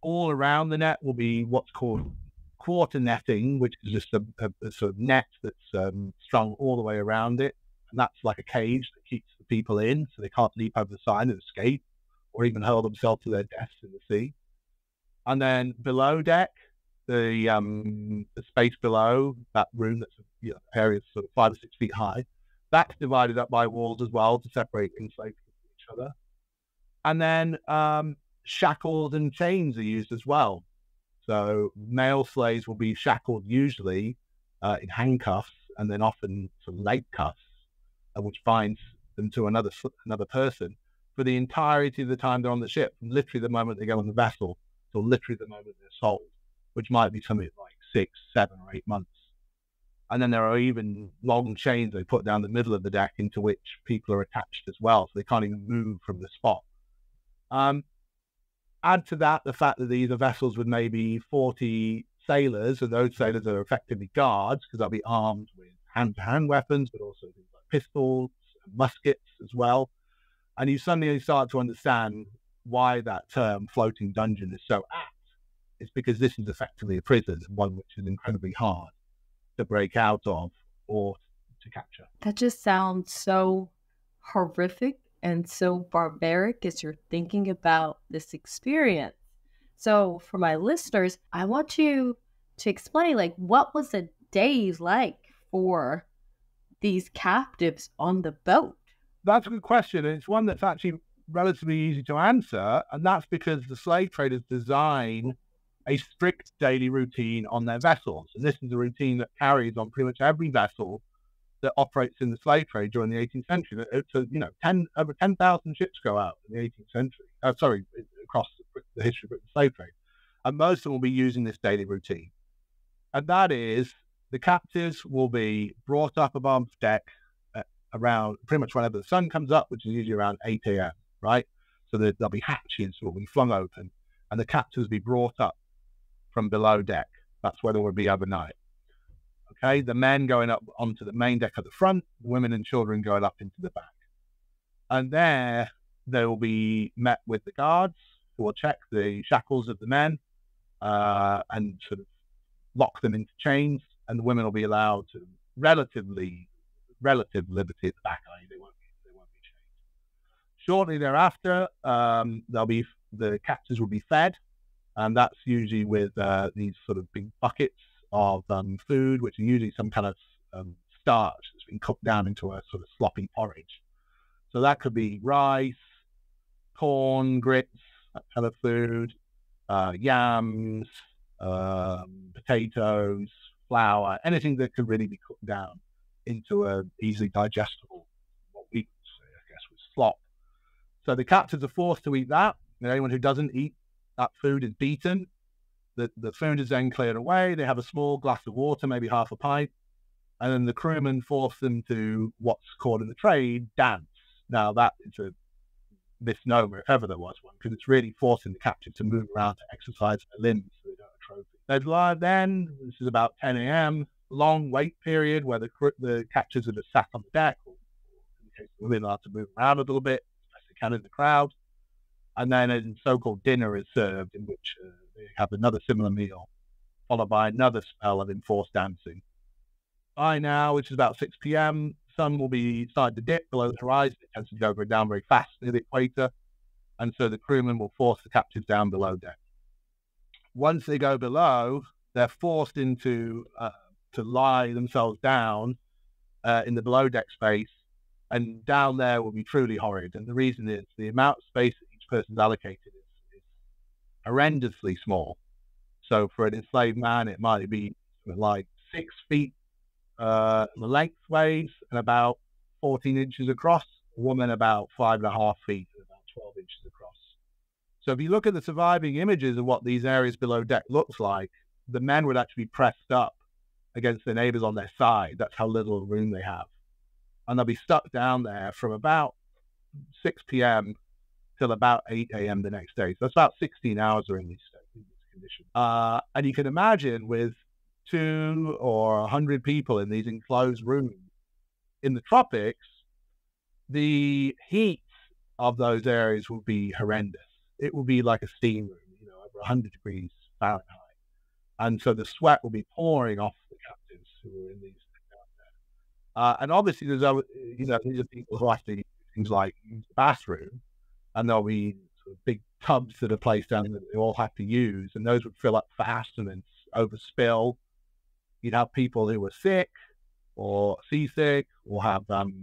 All around the net will be what's called quarter netting, which is just a, a, a sort of net that's um, strung all the way around it and that's like a cage that keeps the people in, so they can't leap over the side and escape, or even hurl themselves to their deaths in the sea. And then below deck, the um, the space below that room that's you know, area sort of five or six feet high, that's divided up by walls as well to separate enslaved from each other. And then um, shackles and chains are used as well. So male slaves will be shackled usually uh, in handcuffs and then often some leg cuffs which binds them to another another person for the entirety of the time they're on the ship, from literally the moment they go on the vessel till literally the moment they're sold, which might be something like six, seven, or eight months. And then there are even long chains they put down the middle of the deck into which people are attached as well, so they can't even move from the spot. Um, add to that the fact that these are vessels with maybe 40 sailors, and those sailors are effectively guards because they'll be armed with hand to hand weapons, but also things pistols, muskets as well. And you suddenly start to understand why that term floating dungeon is so apt. It's because this is effectively a prison, one which is incredibly hard to break out of or to capture. That just sounds so horrific and so barbaric as you're thinking about this experience. So, for my listeners, I want you to explain like what was a day like for these captives on the boat? That's a good question. And it's one that's actually relatively easy to answer. And that's because the slave traders design a strict daily routine on their vessels. And this is a routine that carries on pretty much every vessel that operates in the slave trade during the 18th century. It's a, you know, 10, over 10,000 ships go out in the 18th century. Uh, sorry, across the, the history of the slave trade. And most of them will be using this daily routine. And that is the captives will be brought up above deck around pretty much whenever the sun comes up, which is usually around 8 a.m., right? So there'll be hatches will be flung open and the captives will be brought up from below deck. That's where they will be overnight. Okay, the men going up onto the main deck at the front, women and children going up into the back. And there they will be met with the guards who will check the shackles of the men uh, and sort of lock them into chains and the women will be allowed to relatively relative liberty at the back. I they won't be they won't be changed. Shortly thereafter, um, there'll be the captives will be fed, and that's usually with uh, these sort of big buckets of um, food, which are usually some kind of um, starch that's been cooked down into a sort of sloppy porridge. So that could be rice, corn, grits, that kind of food, uh, yams, um, potatoes, flour, anything that could really be cooked down into a easily digestible, what we say, I guess, was slop. So the captives are forced to eat that. And anyone who doesn't eat that food is beaten. The, the food is then cleared away. They have a small glass of water, maybe half a pint. And then the crewmen force them to what's called in the trade dance. Now, that is a misnomer, if ever there was one, because it's really forcing the captive to move around to exercise their limbs so they don't have They'd lie then, this is about 10 a.m., long wait period where the, the captives are just sat on the deck, the women are to move around a little bit, as they can in the crowd. And then a so-called dinner is served in which uh, they have another similar meal, followed by another spell of enforced dancing. By now, which is about 6 p.m., sun will be starting to dip below the horizon. It tends to go down very fast near the equator. And so the crewmen will force the captives down below deck. Once they go below, they're forced into uh, to lie themselves down uh, in the below deck space. And down there will be truly horrid. And the reason is the amount of space that each person's allocated is, is horrendously small. So for an enslaved man, it might be like six feet uh, lengthways and about 14 inches across. A woman about five and a half feet and about 12 inches across. So if you look at the surviving images of what these areas below deck looks like, the men would actually be pressed up against their neighbors on their side. That's how little room they have. And they'll be stuck down there from about 6 p.m. till about 8 a.m. the next day. So that's about 16 hours are in these, in these conditions. Uh, and you can imagine with two or a hundred people in these enclosed rooms in the tropics, the heat of those areas will be horrendous. It will be like a steam room, you know, over 100 degrees Fahrenheit. And so the sweat will be pouring off the captives who are in these uh, and obviously, there's other, you know, these are people who have to use things like use the bathroom, and there'll be sort of big tubs that are placed down that they all have to use, and those would fill up fast and then overspill. You'd have people who were sick or seasick or have um,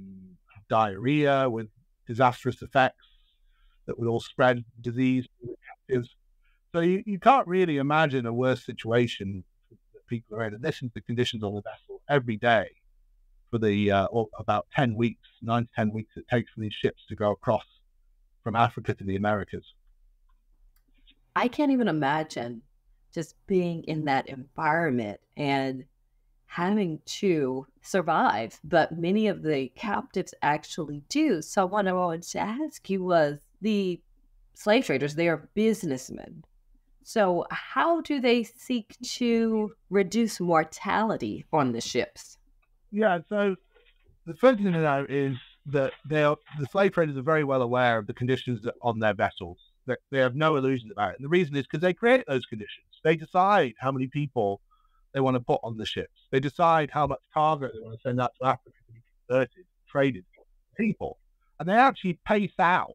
diarrhea with disastrous effects that would all spread disease. So you, you can't really imagine a worse situation that people are in. And this is the conditions on the vessel every day for the uh, about 10 weeks, nine to 10 weeks it takes for these ships to go across from Africa to the Americas. I can't even imagine just being in that environment and having to survive. But many of the captives actually do. So what I wanted to ask you was the slave traders, they are businessmen. So how do they seek to reduce mortality on the ships? Yeah, so the first thing to know is that they are, the slave traders are very well aware of the conditions on their vessels. They, they have no illusions about it. And the reason is because they create those conditions. They decide how many people they want to put on the ships. They decide how much cargo they want to send out to Africa to be converted, traded people. And they actually pace out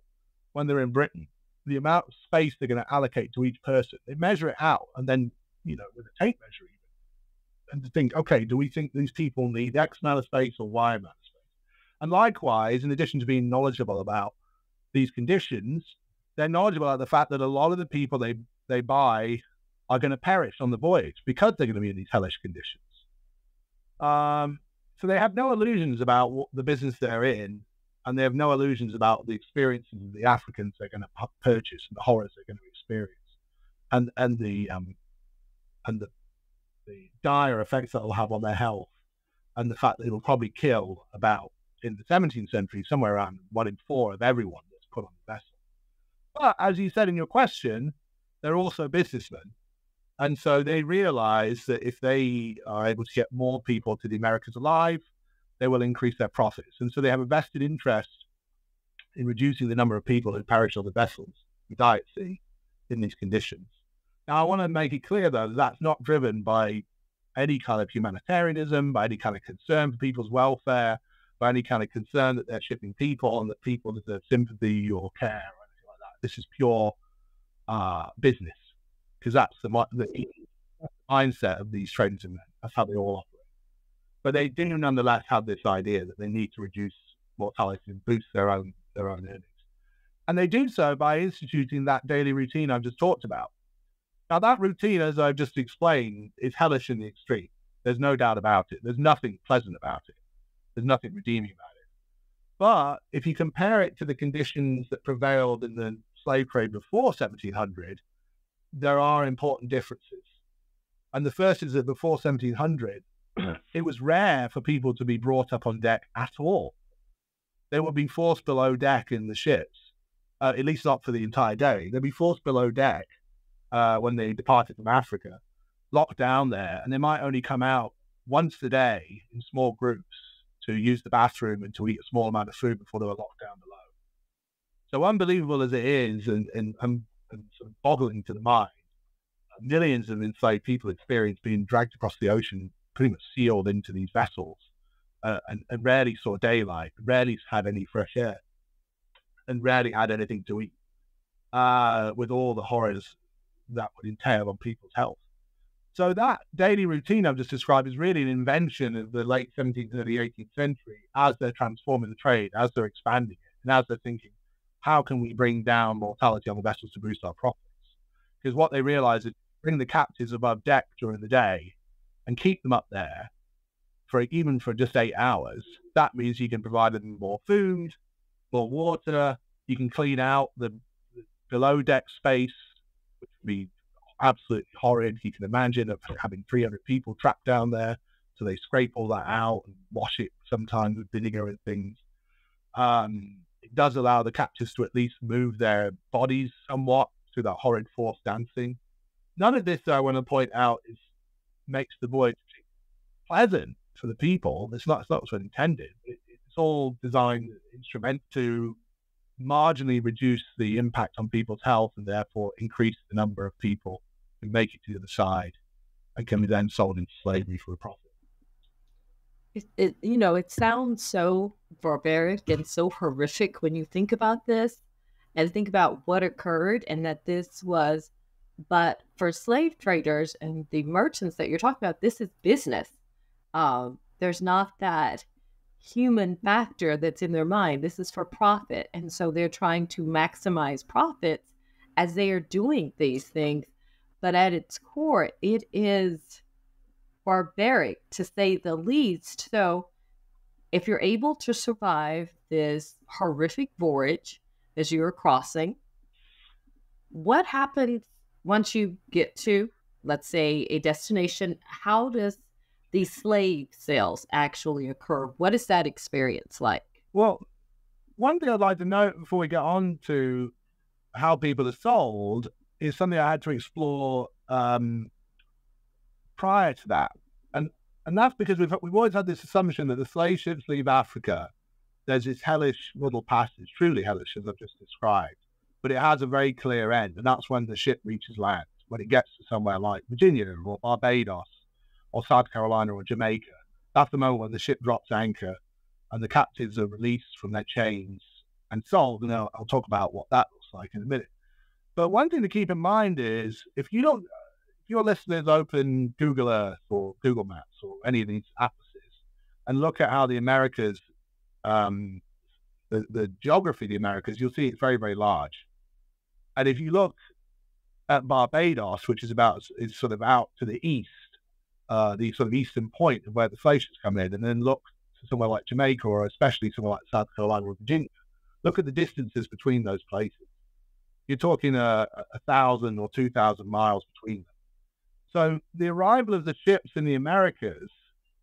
when they're in Britain the amount of space they're going to allocate to each person. They measure it out and then, you know, with a tape measure even, and think, okay, do we think these people need X amount of space or Y amount of space? And likewise, in addition to being knowledgeable about these conditions, they're knowledgeable about the fact that a lot of the people they they buy are going to perish on the voyage because they're going to be in these hellish conditions. Um, so they have no illusions about what the business they're in, and they have no illusions about the experiences of the Africans they're going to purchase and the horrors they're going to experience, and and the um, and the the dire effects that will have on their health, and the fact that it'll probably kill about in the 17th century somewhere around one in four of everyone that's put on the vessel. But as you said in your question, they're also businessmen. And so they realize that if they are able to get more people to the Americas alive, they will increase their profits. And so they have a vested interest in reducing the number of people who perish on the vessels who die at sea in these conditions. Now, I want to make it clear, though, that that's not driven by any kind of humanitarianism, by any kind of concern for people's welfare, by any kind of concern that they're shipping people and that people deserve sympathy or care or anything like that. This is pure uh, business because that's the, the mindset of these traders and men. That's how they all. But they do nonetheless have this idea that they need to reduce mortality and boost their own their own earnings. And they do so by instituting that daily routine I've just talked about. Now, that routine, as I've just explained, is hellish in the extreme. There's no doubt about it. There's nothing pleasant about it. There's nothing redeeming about it. But if you compare it to the conditions that prevailed in the slave trade before 1700, there are important differences. And the first is that before 1700, it was rare for people to be brought up on deck at all. They would be forced below deck in the ships, uh, at least not for the entire day. They'd be forced below deck uh, when they departed from Africa, locked down there, and they might only come out once a day in small groups to use the bathroom and to eat a small amount of food before they were locked down below. So unbelievable as it is, and, and, and, and sort of boggling to the mind, millions of enslaved people experience being dragged across the ocean, pretty much sealed into these vessels, uh, and, and rarely saw daylight, rarely had any fresh air, and rarely had anything to eat, uh, with all the horrors that would entail on people's health. So that daily routine I've just described is really an invention of the late 17th, early 18th century as they're transforming the trade, as they're expanding it, and as they're thinking, how can we bring down mortality on the vessels to boost our profits? Because what they realize is bring the captives above deck during the day and keep them up there for even for just eight hours. That means you can provide them more food, more water. You can clean out the, below deck space, which would be absolutely horrid. You can imagine of having 300 people trapped down there. So they scrape all that out and wash it sometimes with vinegar and things. Um, it does allow the captives to at least move their bodies somewhat through that horrid forced dancing. None of this, though, I want to point out, is makes the voyage pleasant for the people. It's not, it's not what's intended. It, it's all designed instrument to marginally reduce the impact on people's health and therefore increase the number of people who make it to the other side and can be then sold into slavery for a profit. It, it, you know, it sounds so barbaric and so horrific when you think about this and think about what occurred and that this was, but for slave traders and the merchants that you're talking about, this is business. Um, there's not that human factor that's in their mind. This is for profit. And so they're trying to maximize profits as they are doing these things. But at its core, it is barbaric to say the least. So if you're able to survive this horrific voyage as you're crossing, what happens once you get to, let's say, a destination? How does the slave sales actually occur? What is that experience like? Well, one thing I'd like to note before we get on to how people are sold is something I had to explore um, prior to that, and and that's because we've we've always had this assumption that the slave ships leave Africa. There's this hellish middle passage, truly hellish as I've just described, but it has a very clear end, and that's when the ship reaches land, when it gets to somewhere like Virginia or Barbados or South Carolina or Jamaica. That's the moment when the ship drops anchor and the captives are released from their chains and sold. And I'll, I'll talk about what that looks like in a minute. But one thing to keep in mind is if you don't, if your listeners open Google Earth or Google Maps or any of these atlases and look at how the Americas, um, the, the geography of the Americas, you'll see it's very, very large. And if you look at Barbados, which is about is sort of out to the east, uh, the sort of eastern point of where the glaciers come in, and then look to somewhere like Jamaica or especially somewhere like South Carolina or Virginia. Look at the distances between those places. You're talking a, a thousand or two thousand miles between them. So the arrival of the ships in the Americas,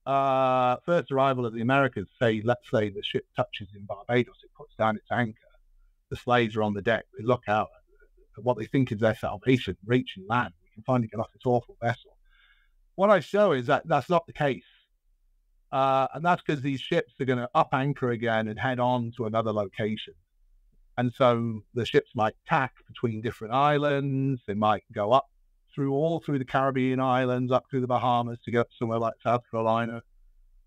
uh, first arrival of the Americas, say, let's say the ship touches in Barbados, it puts down its anchor. The slaves are on the deck. They look out what they think is their salvation, reaching land. We can finally get off this awful vessel what I show is that that's not the case. Uh, and that's because these ships are going to up anchor again and head on to another location. And so the ships might tack between different islands. They might go up through all through the Caribbean islands, up through the Bahamas to get somewhere like South Carolina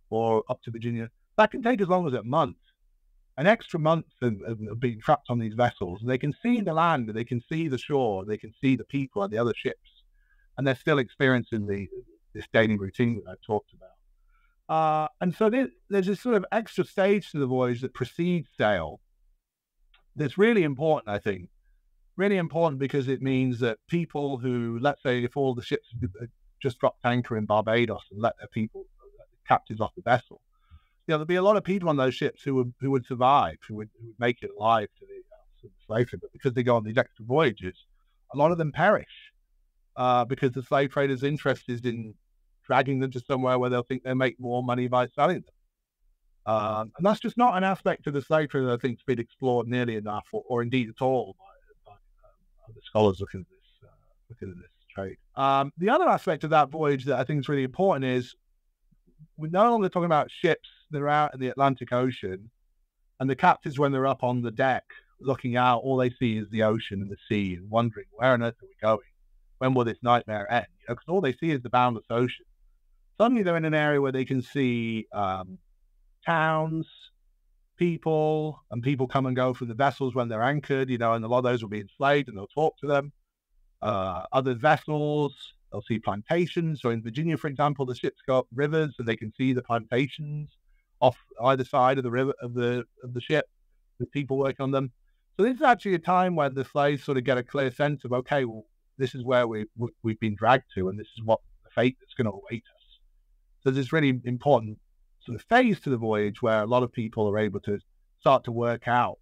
or up to Virginia. That can take as long as a month. An extra month of, of being trapped on these vessels. They can see the land, they can see the shore, they can see the people and the other ships, and they're still experiencing the this daily routine that I've talked about. Uh, and so there, there's this sort of extra stage to the voyage that precedes sail that's really important, I think. Really important because it means that people who, let's say, if all the ships just dropped anchor in Barbados and let their people, let the captives off the vessel, you know, there'd be a lot of people on those ships who would who would survive, who would, who would make it alive to the, uh, slave trade. But because they go on these extra voyages, a lot of them perish uh, because the slave traders interested in dragging them to somewhere where they'll think they make more money by selling them. Um, and that's just not an aspect of the slave trade that I think has been explored nearly enough, or, or indeed at all, by, by um, other scholars looking at this uh, looking at this trade. Um, the other aspect of that voyage that I think is really important is we're no longer talking about ships that are out in the Atlantic Ocean, and the captains when they're up on the deck looking out, all they see is the ocean and the sea, and wondering where on earth are we going? When will this nightmare end? You know, because all they see is the boundless ocean. Suddenly, they're in an area where they can see um, towns, people, and people come and go from the vessels when they're anchored, you know, and a lot of those will be enslaved and they'll talk to them. Uh, other vessels, they'll see plantations. So in Virginia, for example, the ships go up rivers and they can see the plantations off either side of the river of the of the ship with people working on them. So this is actually a time where the slaves sort of get a clear sense of okay, well, this is where we, we have been dragged to, and this is what the fate that's going to await us. So there's this really important sort of phase to the voyage where a lot of people are able to start to work out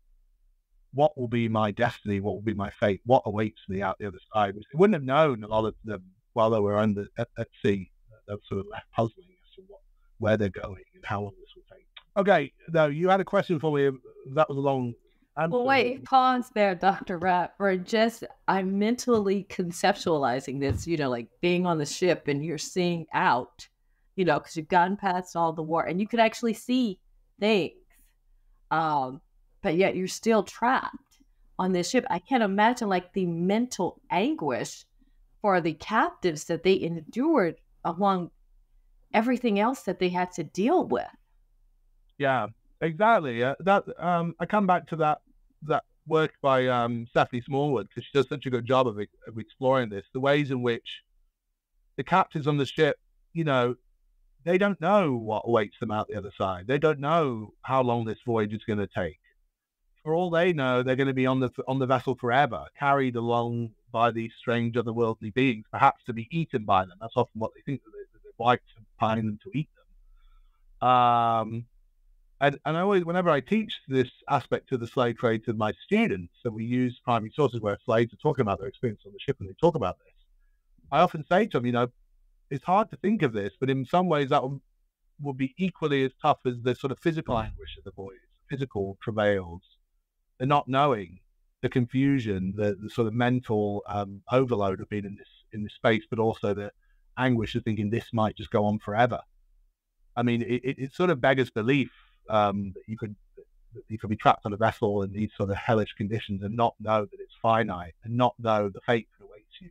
what will be my destiny, what will be my fate, what awaits me out the other side. They wouldn't have known a lot of them while they were under at, at sea. They sort of left puzzling as to what, where they're going and how long take. Okay, now you had a question for me. That was a long answer. Well, wait, pause there, Dr. Rapp. For just, I'm mentally conceptualizing this, you know, like being on the ship and you're seeing out you know, because you've gotten past all the war and you could actually see things. Um, but yet you're still trapped on this ship. I can't imagine like the mental anguish for the captives that they endured along everything else that they had to deal with. Yeah, exactly. Uh, that um, I come back to that that work by um, Stephanie Smallwood because she does such a good job of, of exploring this, the ways in which the captives on the ship, you know, they don't know what awaits them out the other side. They don't know how long this voyage is going to take. For all they know, they're going to be on the on the vessel forever, carried along by these strange otherworldly beings, perhaps to be eaten by them. That's often what they think that the, whites are pining them to eat them. Um, and, and I always, whenever I teach this aspect of the slave trade to my students, and we use primary sources where slaves are talking about their experience on the ship and they talk about this, I often say to them, you know, it's hard to think of this, but in some ways that will be equally as tough as the sort of physical anguish of the boys, physical travails, the not knowing, the confusion, the, the sort of mental um, overload of being in this in this space, but also the anguish of thinking this might just go on forever. I mean, it, it, it sort of beggars belief um, you could you could be trapped on a vessel in these sort of hellish conditions and not know that it's finite and not know the fate that awaits you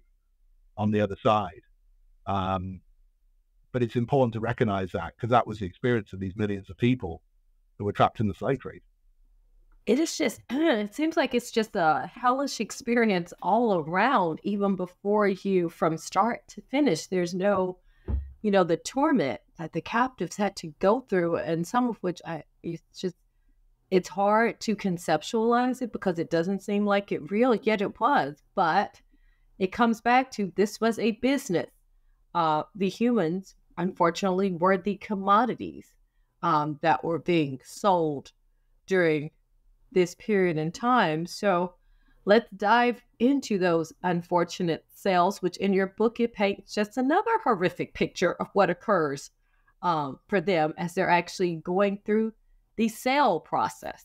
on the other side. Um, but it's important to recognize that because that was the experience of these millions of people who were trapped in the slave trade. It is just, it seems like it's just a hellish experience all around, even before you, from start to finish. There's no, you know, the torment that the captives had to go through, and some of which I, it's just, it's hard to conceptualize it because it doesn't seem like it real, yet it was. But it comes back to this was a business uh, the humans, unfortunately, were the commodities um, that were being sold during this period in time. So let's dive into those unfortunate sales, which in your book it paints just another horrific picture of what occurs um, for them as they're actually going through the sale process.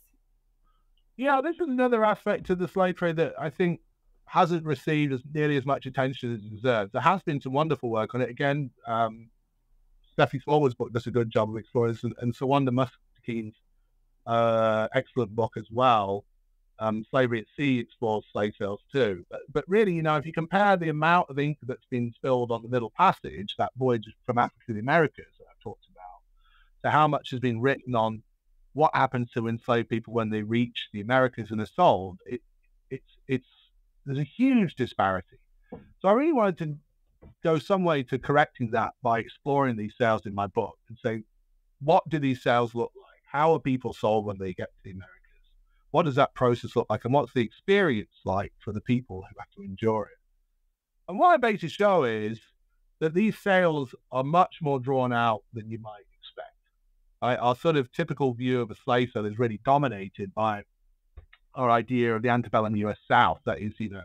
Yeah, this is another aspect of the slave trade that I think hasn't received as nearly as much attention as it deserves. There has been some wonderful work on it. Again, um, Steffi Smallwood's book does a good job of exploring this, and, and Sowande' Mustakeem's uh, excellent book as well. Um, Slavery at Sea explores slave sales too. But, but really, you know, if you compare the amount of ink that's been spilled on the Middle Passage, that voyage from Africa to the Americas to how much has been written on what happens to enslaved people when they reach the Americas and are sold, it, it's it's there's a huge disparity. So I really wanted to go some way to correcting that by exploring these sales in my book and say, what do these sales look like? How are people sold when they get to the Americas? What does that process look like? And what's the experience like for the people who have to endure it? And what I basically show is that these sales are much more drawn out than you might. Right? Our sort of typical view of a slave sale is really dominated by our idea of the antebellum US South, that is, you know,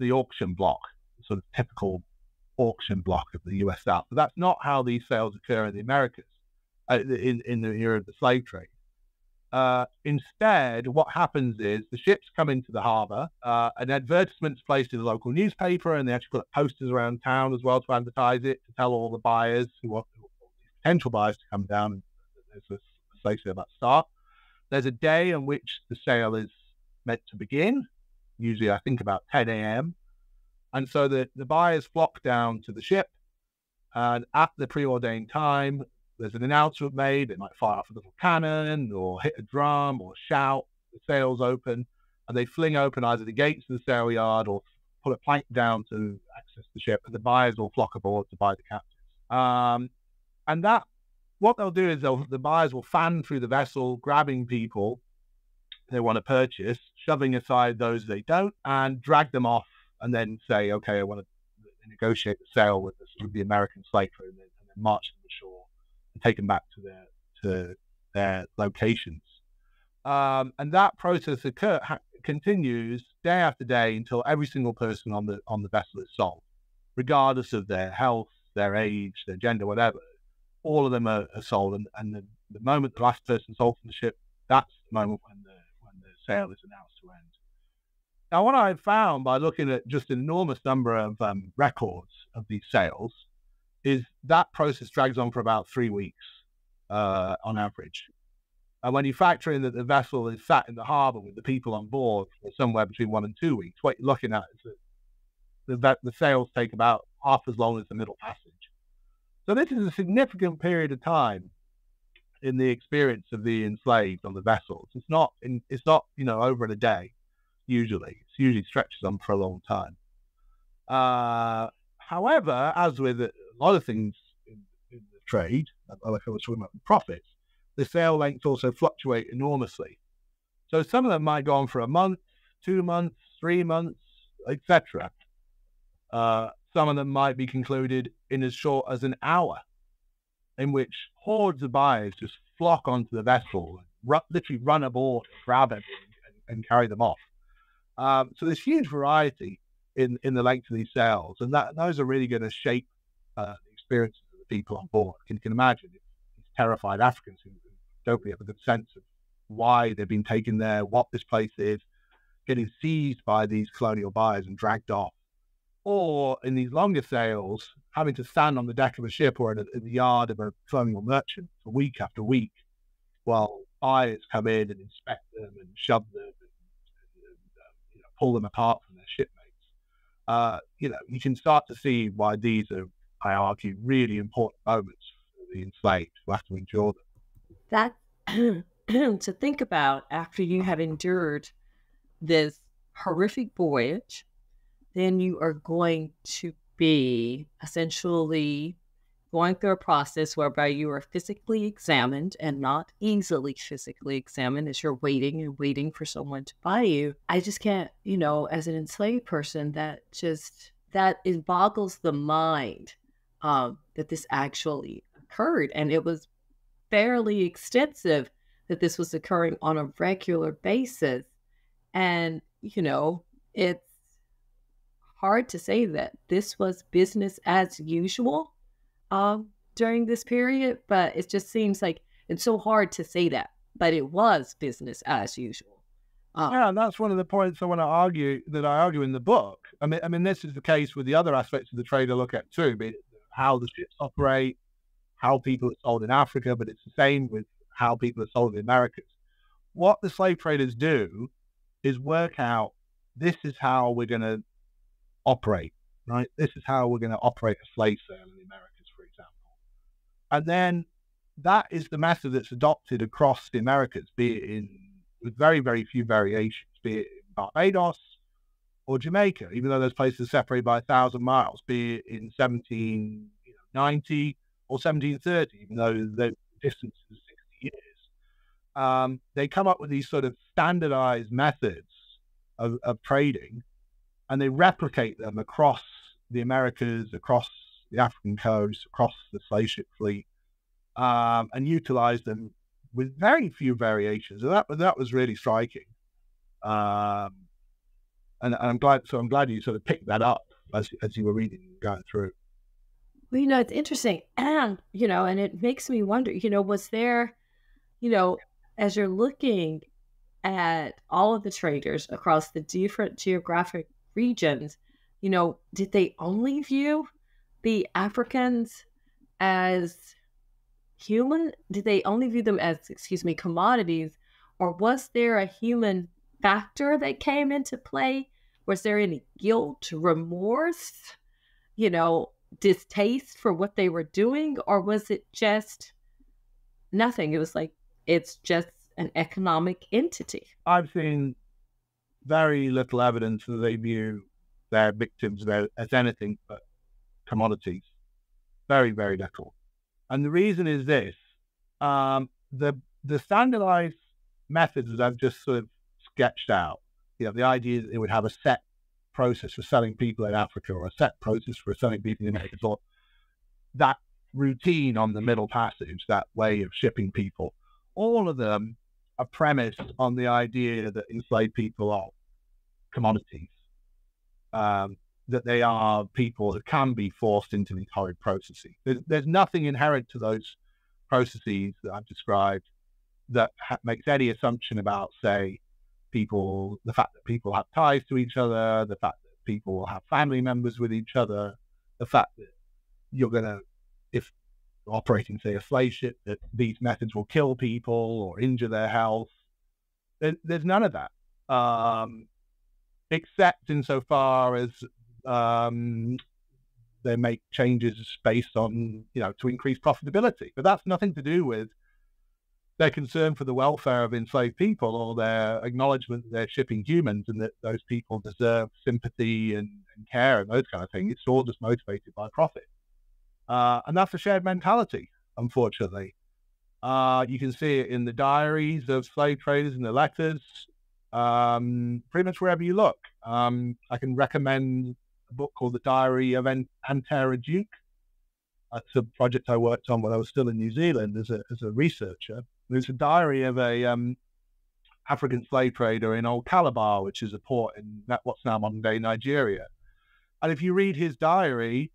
the auction block, sort of typical auction block of the US South. But that's not how these sales occur in the Americas, uh, in, in the era of the slave trade. Uh, instead, what happens is the ships come into the harbor, uh, an advertisement's placed in the local newspaper, and they actually put posters around town as well to advertise it, to tell all the buyers who are potential buyers to come down. And there's a sale about to start. There's a day on which the sale is meant to begin, usually I think about 10 a.m. And so the, the buyers flock down to the ship, and at the preordained time, there's an announcement made. They might fire off a little cannon or hit a drum or shout. The sales open, and they fling open either the gates of the sale yard or pull a plank down to access the ship, and the buyers will flock aboard to buy the captives. Um, and that, what they'll do is they'll, the buyers will fan through the vessel, grabbing people they want to purchase, shoving aside those they don't, and drag them off, and then say, okay, I want to negotiate the sale with the, with the American slave trade, and then, and then march them ashore and take them back to their to their locations. Um, and that process occur, ha- continues day after day until every single person on the on the vessel is sold, regardless of their health, their age, their gender, whatever. All of them are, are sold, and, and the, the moment the last person sold from the ship, that's the moment when the when the sale is announced to end. Now, what I've found by looking at just an enormous number of um, records of these sales is that process drags on for about three weeks uh, on average. And when you factor in that the vessel is sat in the harbour with the people on board for somewhere between one and two weeks, what you're looking at is that the, the sales take about half as long as the middle passage. So this is a significant period of time in the experience of the enslaved on the vessels. It's not in, it's not you know over in a day. Usually, it usually stretches on for a long time. Uh, however, as with a lot of things in, in the trade, like I was talking about profits, the sale lengths also fluctuate enormously. So some of them might go on for a month, two months, three months, etc. Uh, some of them might be concluded in as short as an hour, in which hordes of buyers just flock onto the vessel, ru- literally run aboard, grab everything, and, and carry them off. Um, so there's huge variety in, in the length of these sales, and that those are really going to shape uh, the experiences of the people on board. You can imagine these terrified Africans who, who don't really have a good sense of why they've been taken there, what this place is, getting seized by these colonial buyers and dragged off. Or in these longer sales, having to stand on the deck of a ship or in, a, in the yard of a colonial merchant for week after week while buyers come in and inspect them and shove them and, and, uh, you know, pull them apart from their shipmates. Uh, you know, you can start to see why these are, I argue, really important moments for the enslaved who have to endure them. That to think about after you have endured this horrific voyage, then you are going to be essentially going through a process whereby you are physically examined and not easily physically examined as you're waiting and waiting for someone to buy you. I just can't, you know, as an enslaved person, that just that it boggles the mind um, that this actually occurred, and it was fairly extensive that this was occurring on a regular basis, and you know, it's hard to say that this was business as usual um, during this period, but it just seems like it's so hard to say that, but it was business as usual. Um, yeah, and that's one of the points I want to argue that I argue in the book. I mean, I mean, this is the case with the other aspects of the trade I look at too, be how the ships operate, how people are sold in Africa, but it's the same with how people are sold in the Americas. What the slave traders do is work out this is how we're going to operate, right? This is how we're going to operate a slave sale in the Americas, for example. And then that is the method that's adopted across the Americas, be it in with very, very few variations, be it in Barbados or Jamaica, even though those places are separated by a thousand miles, be it in 1790 or 1730, even though the distance of 60 years, um, they come up with these sort of standardized methods of, of trading and they replicate them across the Americas, across the African coast, across the slave ship fleet, um, and utilize them with very few variations. And that, that was really striking. Um, and, and, I'm glad, so I'm glad you sort of picked that up as, as you were reading and going through. Well, you know, it's interesting. And, you know, and it makes me wonder, you know, was there, you know, as you're looking at all of the traders across the different geographic regions, you know, did they only view the Africans as human? Did they only view them as, excuse me, commodities? Or was there a human factor that came into play? Was there any guilt, remorse, you know, distaste for what they were doing? Or was it just nothing? It was like, it's just an economic entity. I've seen very little evidence that they view their victims as anything but commodities. Very, very little. And the reason is this um, the, the standardized methods that I've just sort of sketched out, you know, the idea that it would have a set process for selling people in Africa or a set process for selling people in America, or that routine on the middle passage, that way of shipping people, all of them are premised on the idea that enslaved people are commodities, um, that they are people that can be forced into these horrid processes. There's, there's nothing inherent to those processes that I've described that ha- makes any assumption about, say, people, the fact that people have ties to each other, the fact that people have family members with each other, the fact that you're going to, if operating, say, a slave ship, that these methods will kill people or injure their health. There, there's none of that, um, except insofar as um, they make changes based on, you know, to increase profitability. But that's nothing to do with their concern for the welfare of enslaved people or their acknowledgement that they're shipping humans and that those people deserve sympathy and, and care and those kind of things. It's all just motivated by profit. Uh, and that's a shared mentality, unfortunately. Uh, you can see it in the diaries of slave traders and the letters, um, pretty much wherever you look. Um, I can recommend a book called The Diary of Antera Duke. That's a project I worked on when I was still in New Zealand as a, as a researcher. There's a diary of a um, African slave trader in Old Calabar, which is a port in what's now modern day Nigeria. And if you read his diary,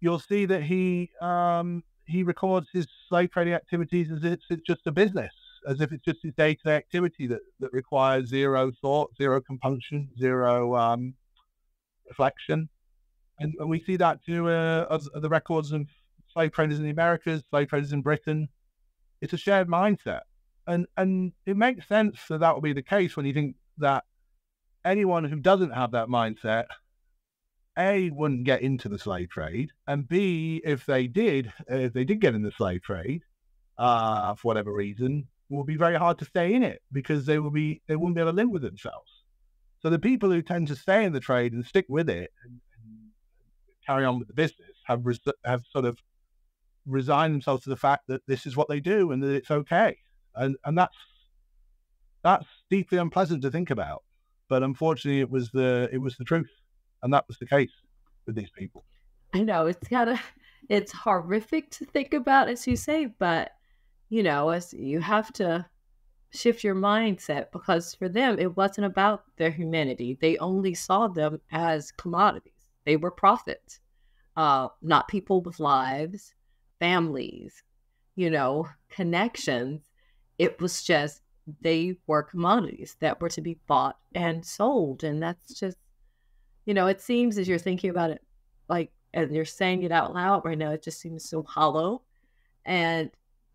you'll see that he um, he records his slave trading activities as if it's just a business, as if it's just his day to day activity that, that requires zero thought, zero compunction, zero um, reflection. And, and, we see that too uh, the records of slave traders in the Americas, slave traders in Britain. It's a shared mindset. And, and it makes sense that that will be the case when you think that anyone who doesn't have that mindset a wouldn't get into the slave trade, and B, if they did, if they did get in the slave trade, uh, for whatever reason, would be very hard to stay in it because they will be they wouldn't be able to live with themselves. So the people who tend to stay in the trade and stick with it and, carry on with the business have res- have sort of resigned themselves to the fact that this is what they do and that it's okay, and and that's that's deeply unpleasant to think about. But unfortunately, it was the it was the truth. And that was the case with these people. I know it's kind of it's horrific to think about, as you say, but you know, as you have to shift your mindset because for them it wasn't about their humanity. They only saw them as commodities. They were profits, uh, not people with lives, families, you know, connections. It was just they were commodities that were to be bought and sold. And that's just you know, it seems as you're thinking about it, like, and you're saying it out loud right now, it just seems so hollow. And,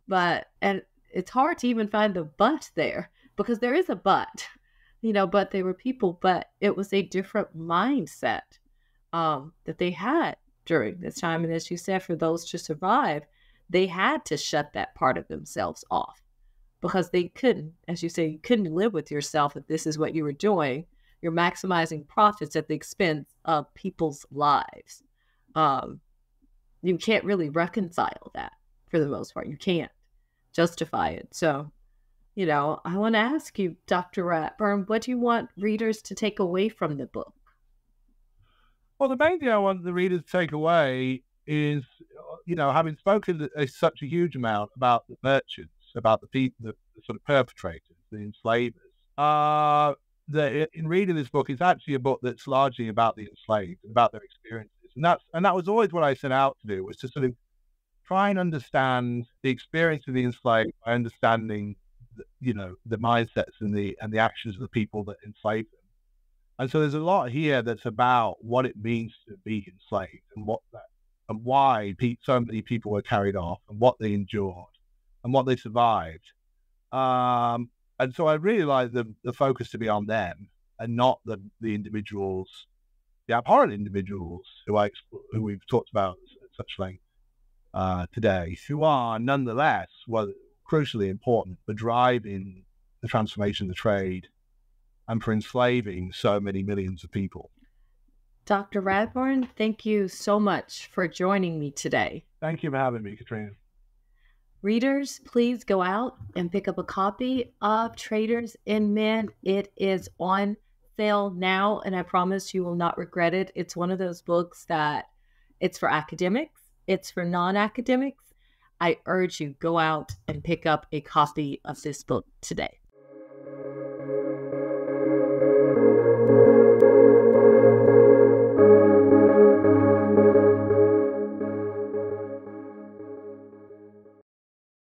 but, and it's hard to even find the but there because there is a but, you know, but they were people, but it was a different mindset um, that they had during this time. And as you said, for those to survive, they had to shut that part of themselves off because they couldn't, as you say, you couldn't live with yourself if this is what you were doing you're maximizing profits at the expense of people's lives. Um, you can't really reconcile that for the most part. You can't. justify it. So, you know, I want to ask you, Dr. Radburn, what do you want readers to take away from the book? Well, the main thing I want the readers to take away is, you know, having spoken a, such a huge amount about the merchants, about the people, the, the sort of perpetrators, the enslavers, uh, that in reading this book, it's actually a book that's largely about the enslaved, about their experiences, and that's and that was always what I set out to do was to sort of try and understand the experience of the enslaved by understanding, the, you know, the mindsets and the and the actions of the people that enslaved them. And so there's a lot here that's about what it means to be enslaved and what that and why pe- so many people were carried off and what they endured and what they survived. Um, and so I really like the, the focus to be on them and not the, the individuals, the abhorrent individuals who I who we've talked about at such length uh, today, who are nonetheless well crucially important for driving the transformation of the trade and for enslaving so many millions of people. Dr. Radburn, thank you so much for joining me today. Thank you for having me, Katrina. Readers, please go out and pick up a copy of Traders in Men. It is on sale now, and I promise you will not regret it. It's one of those books that it's for academics, it's for non academics. I urge you go out and pick up a copy of this book today.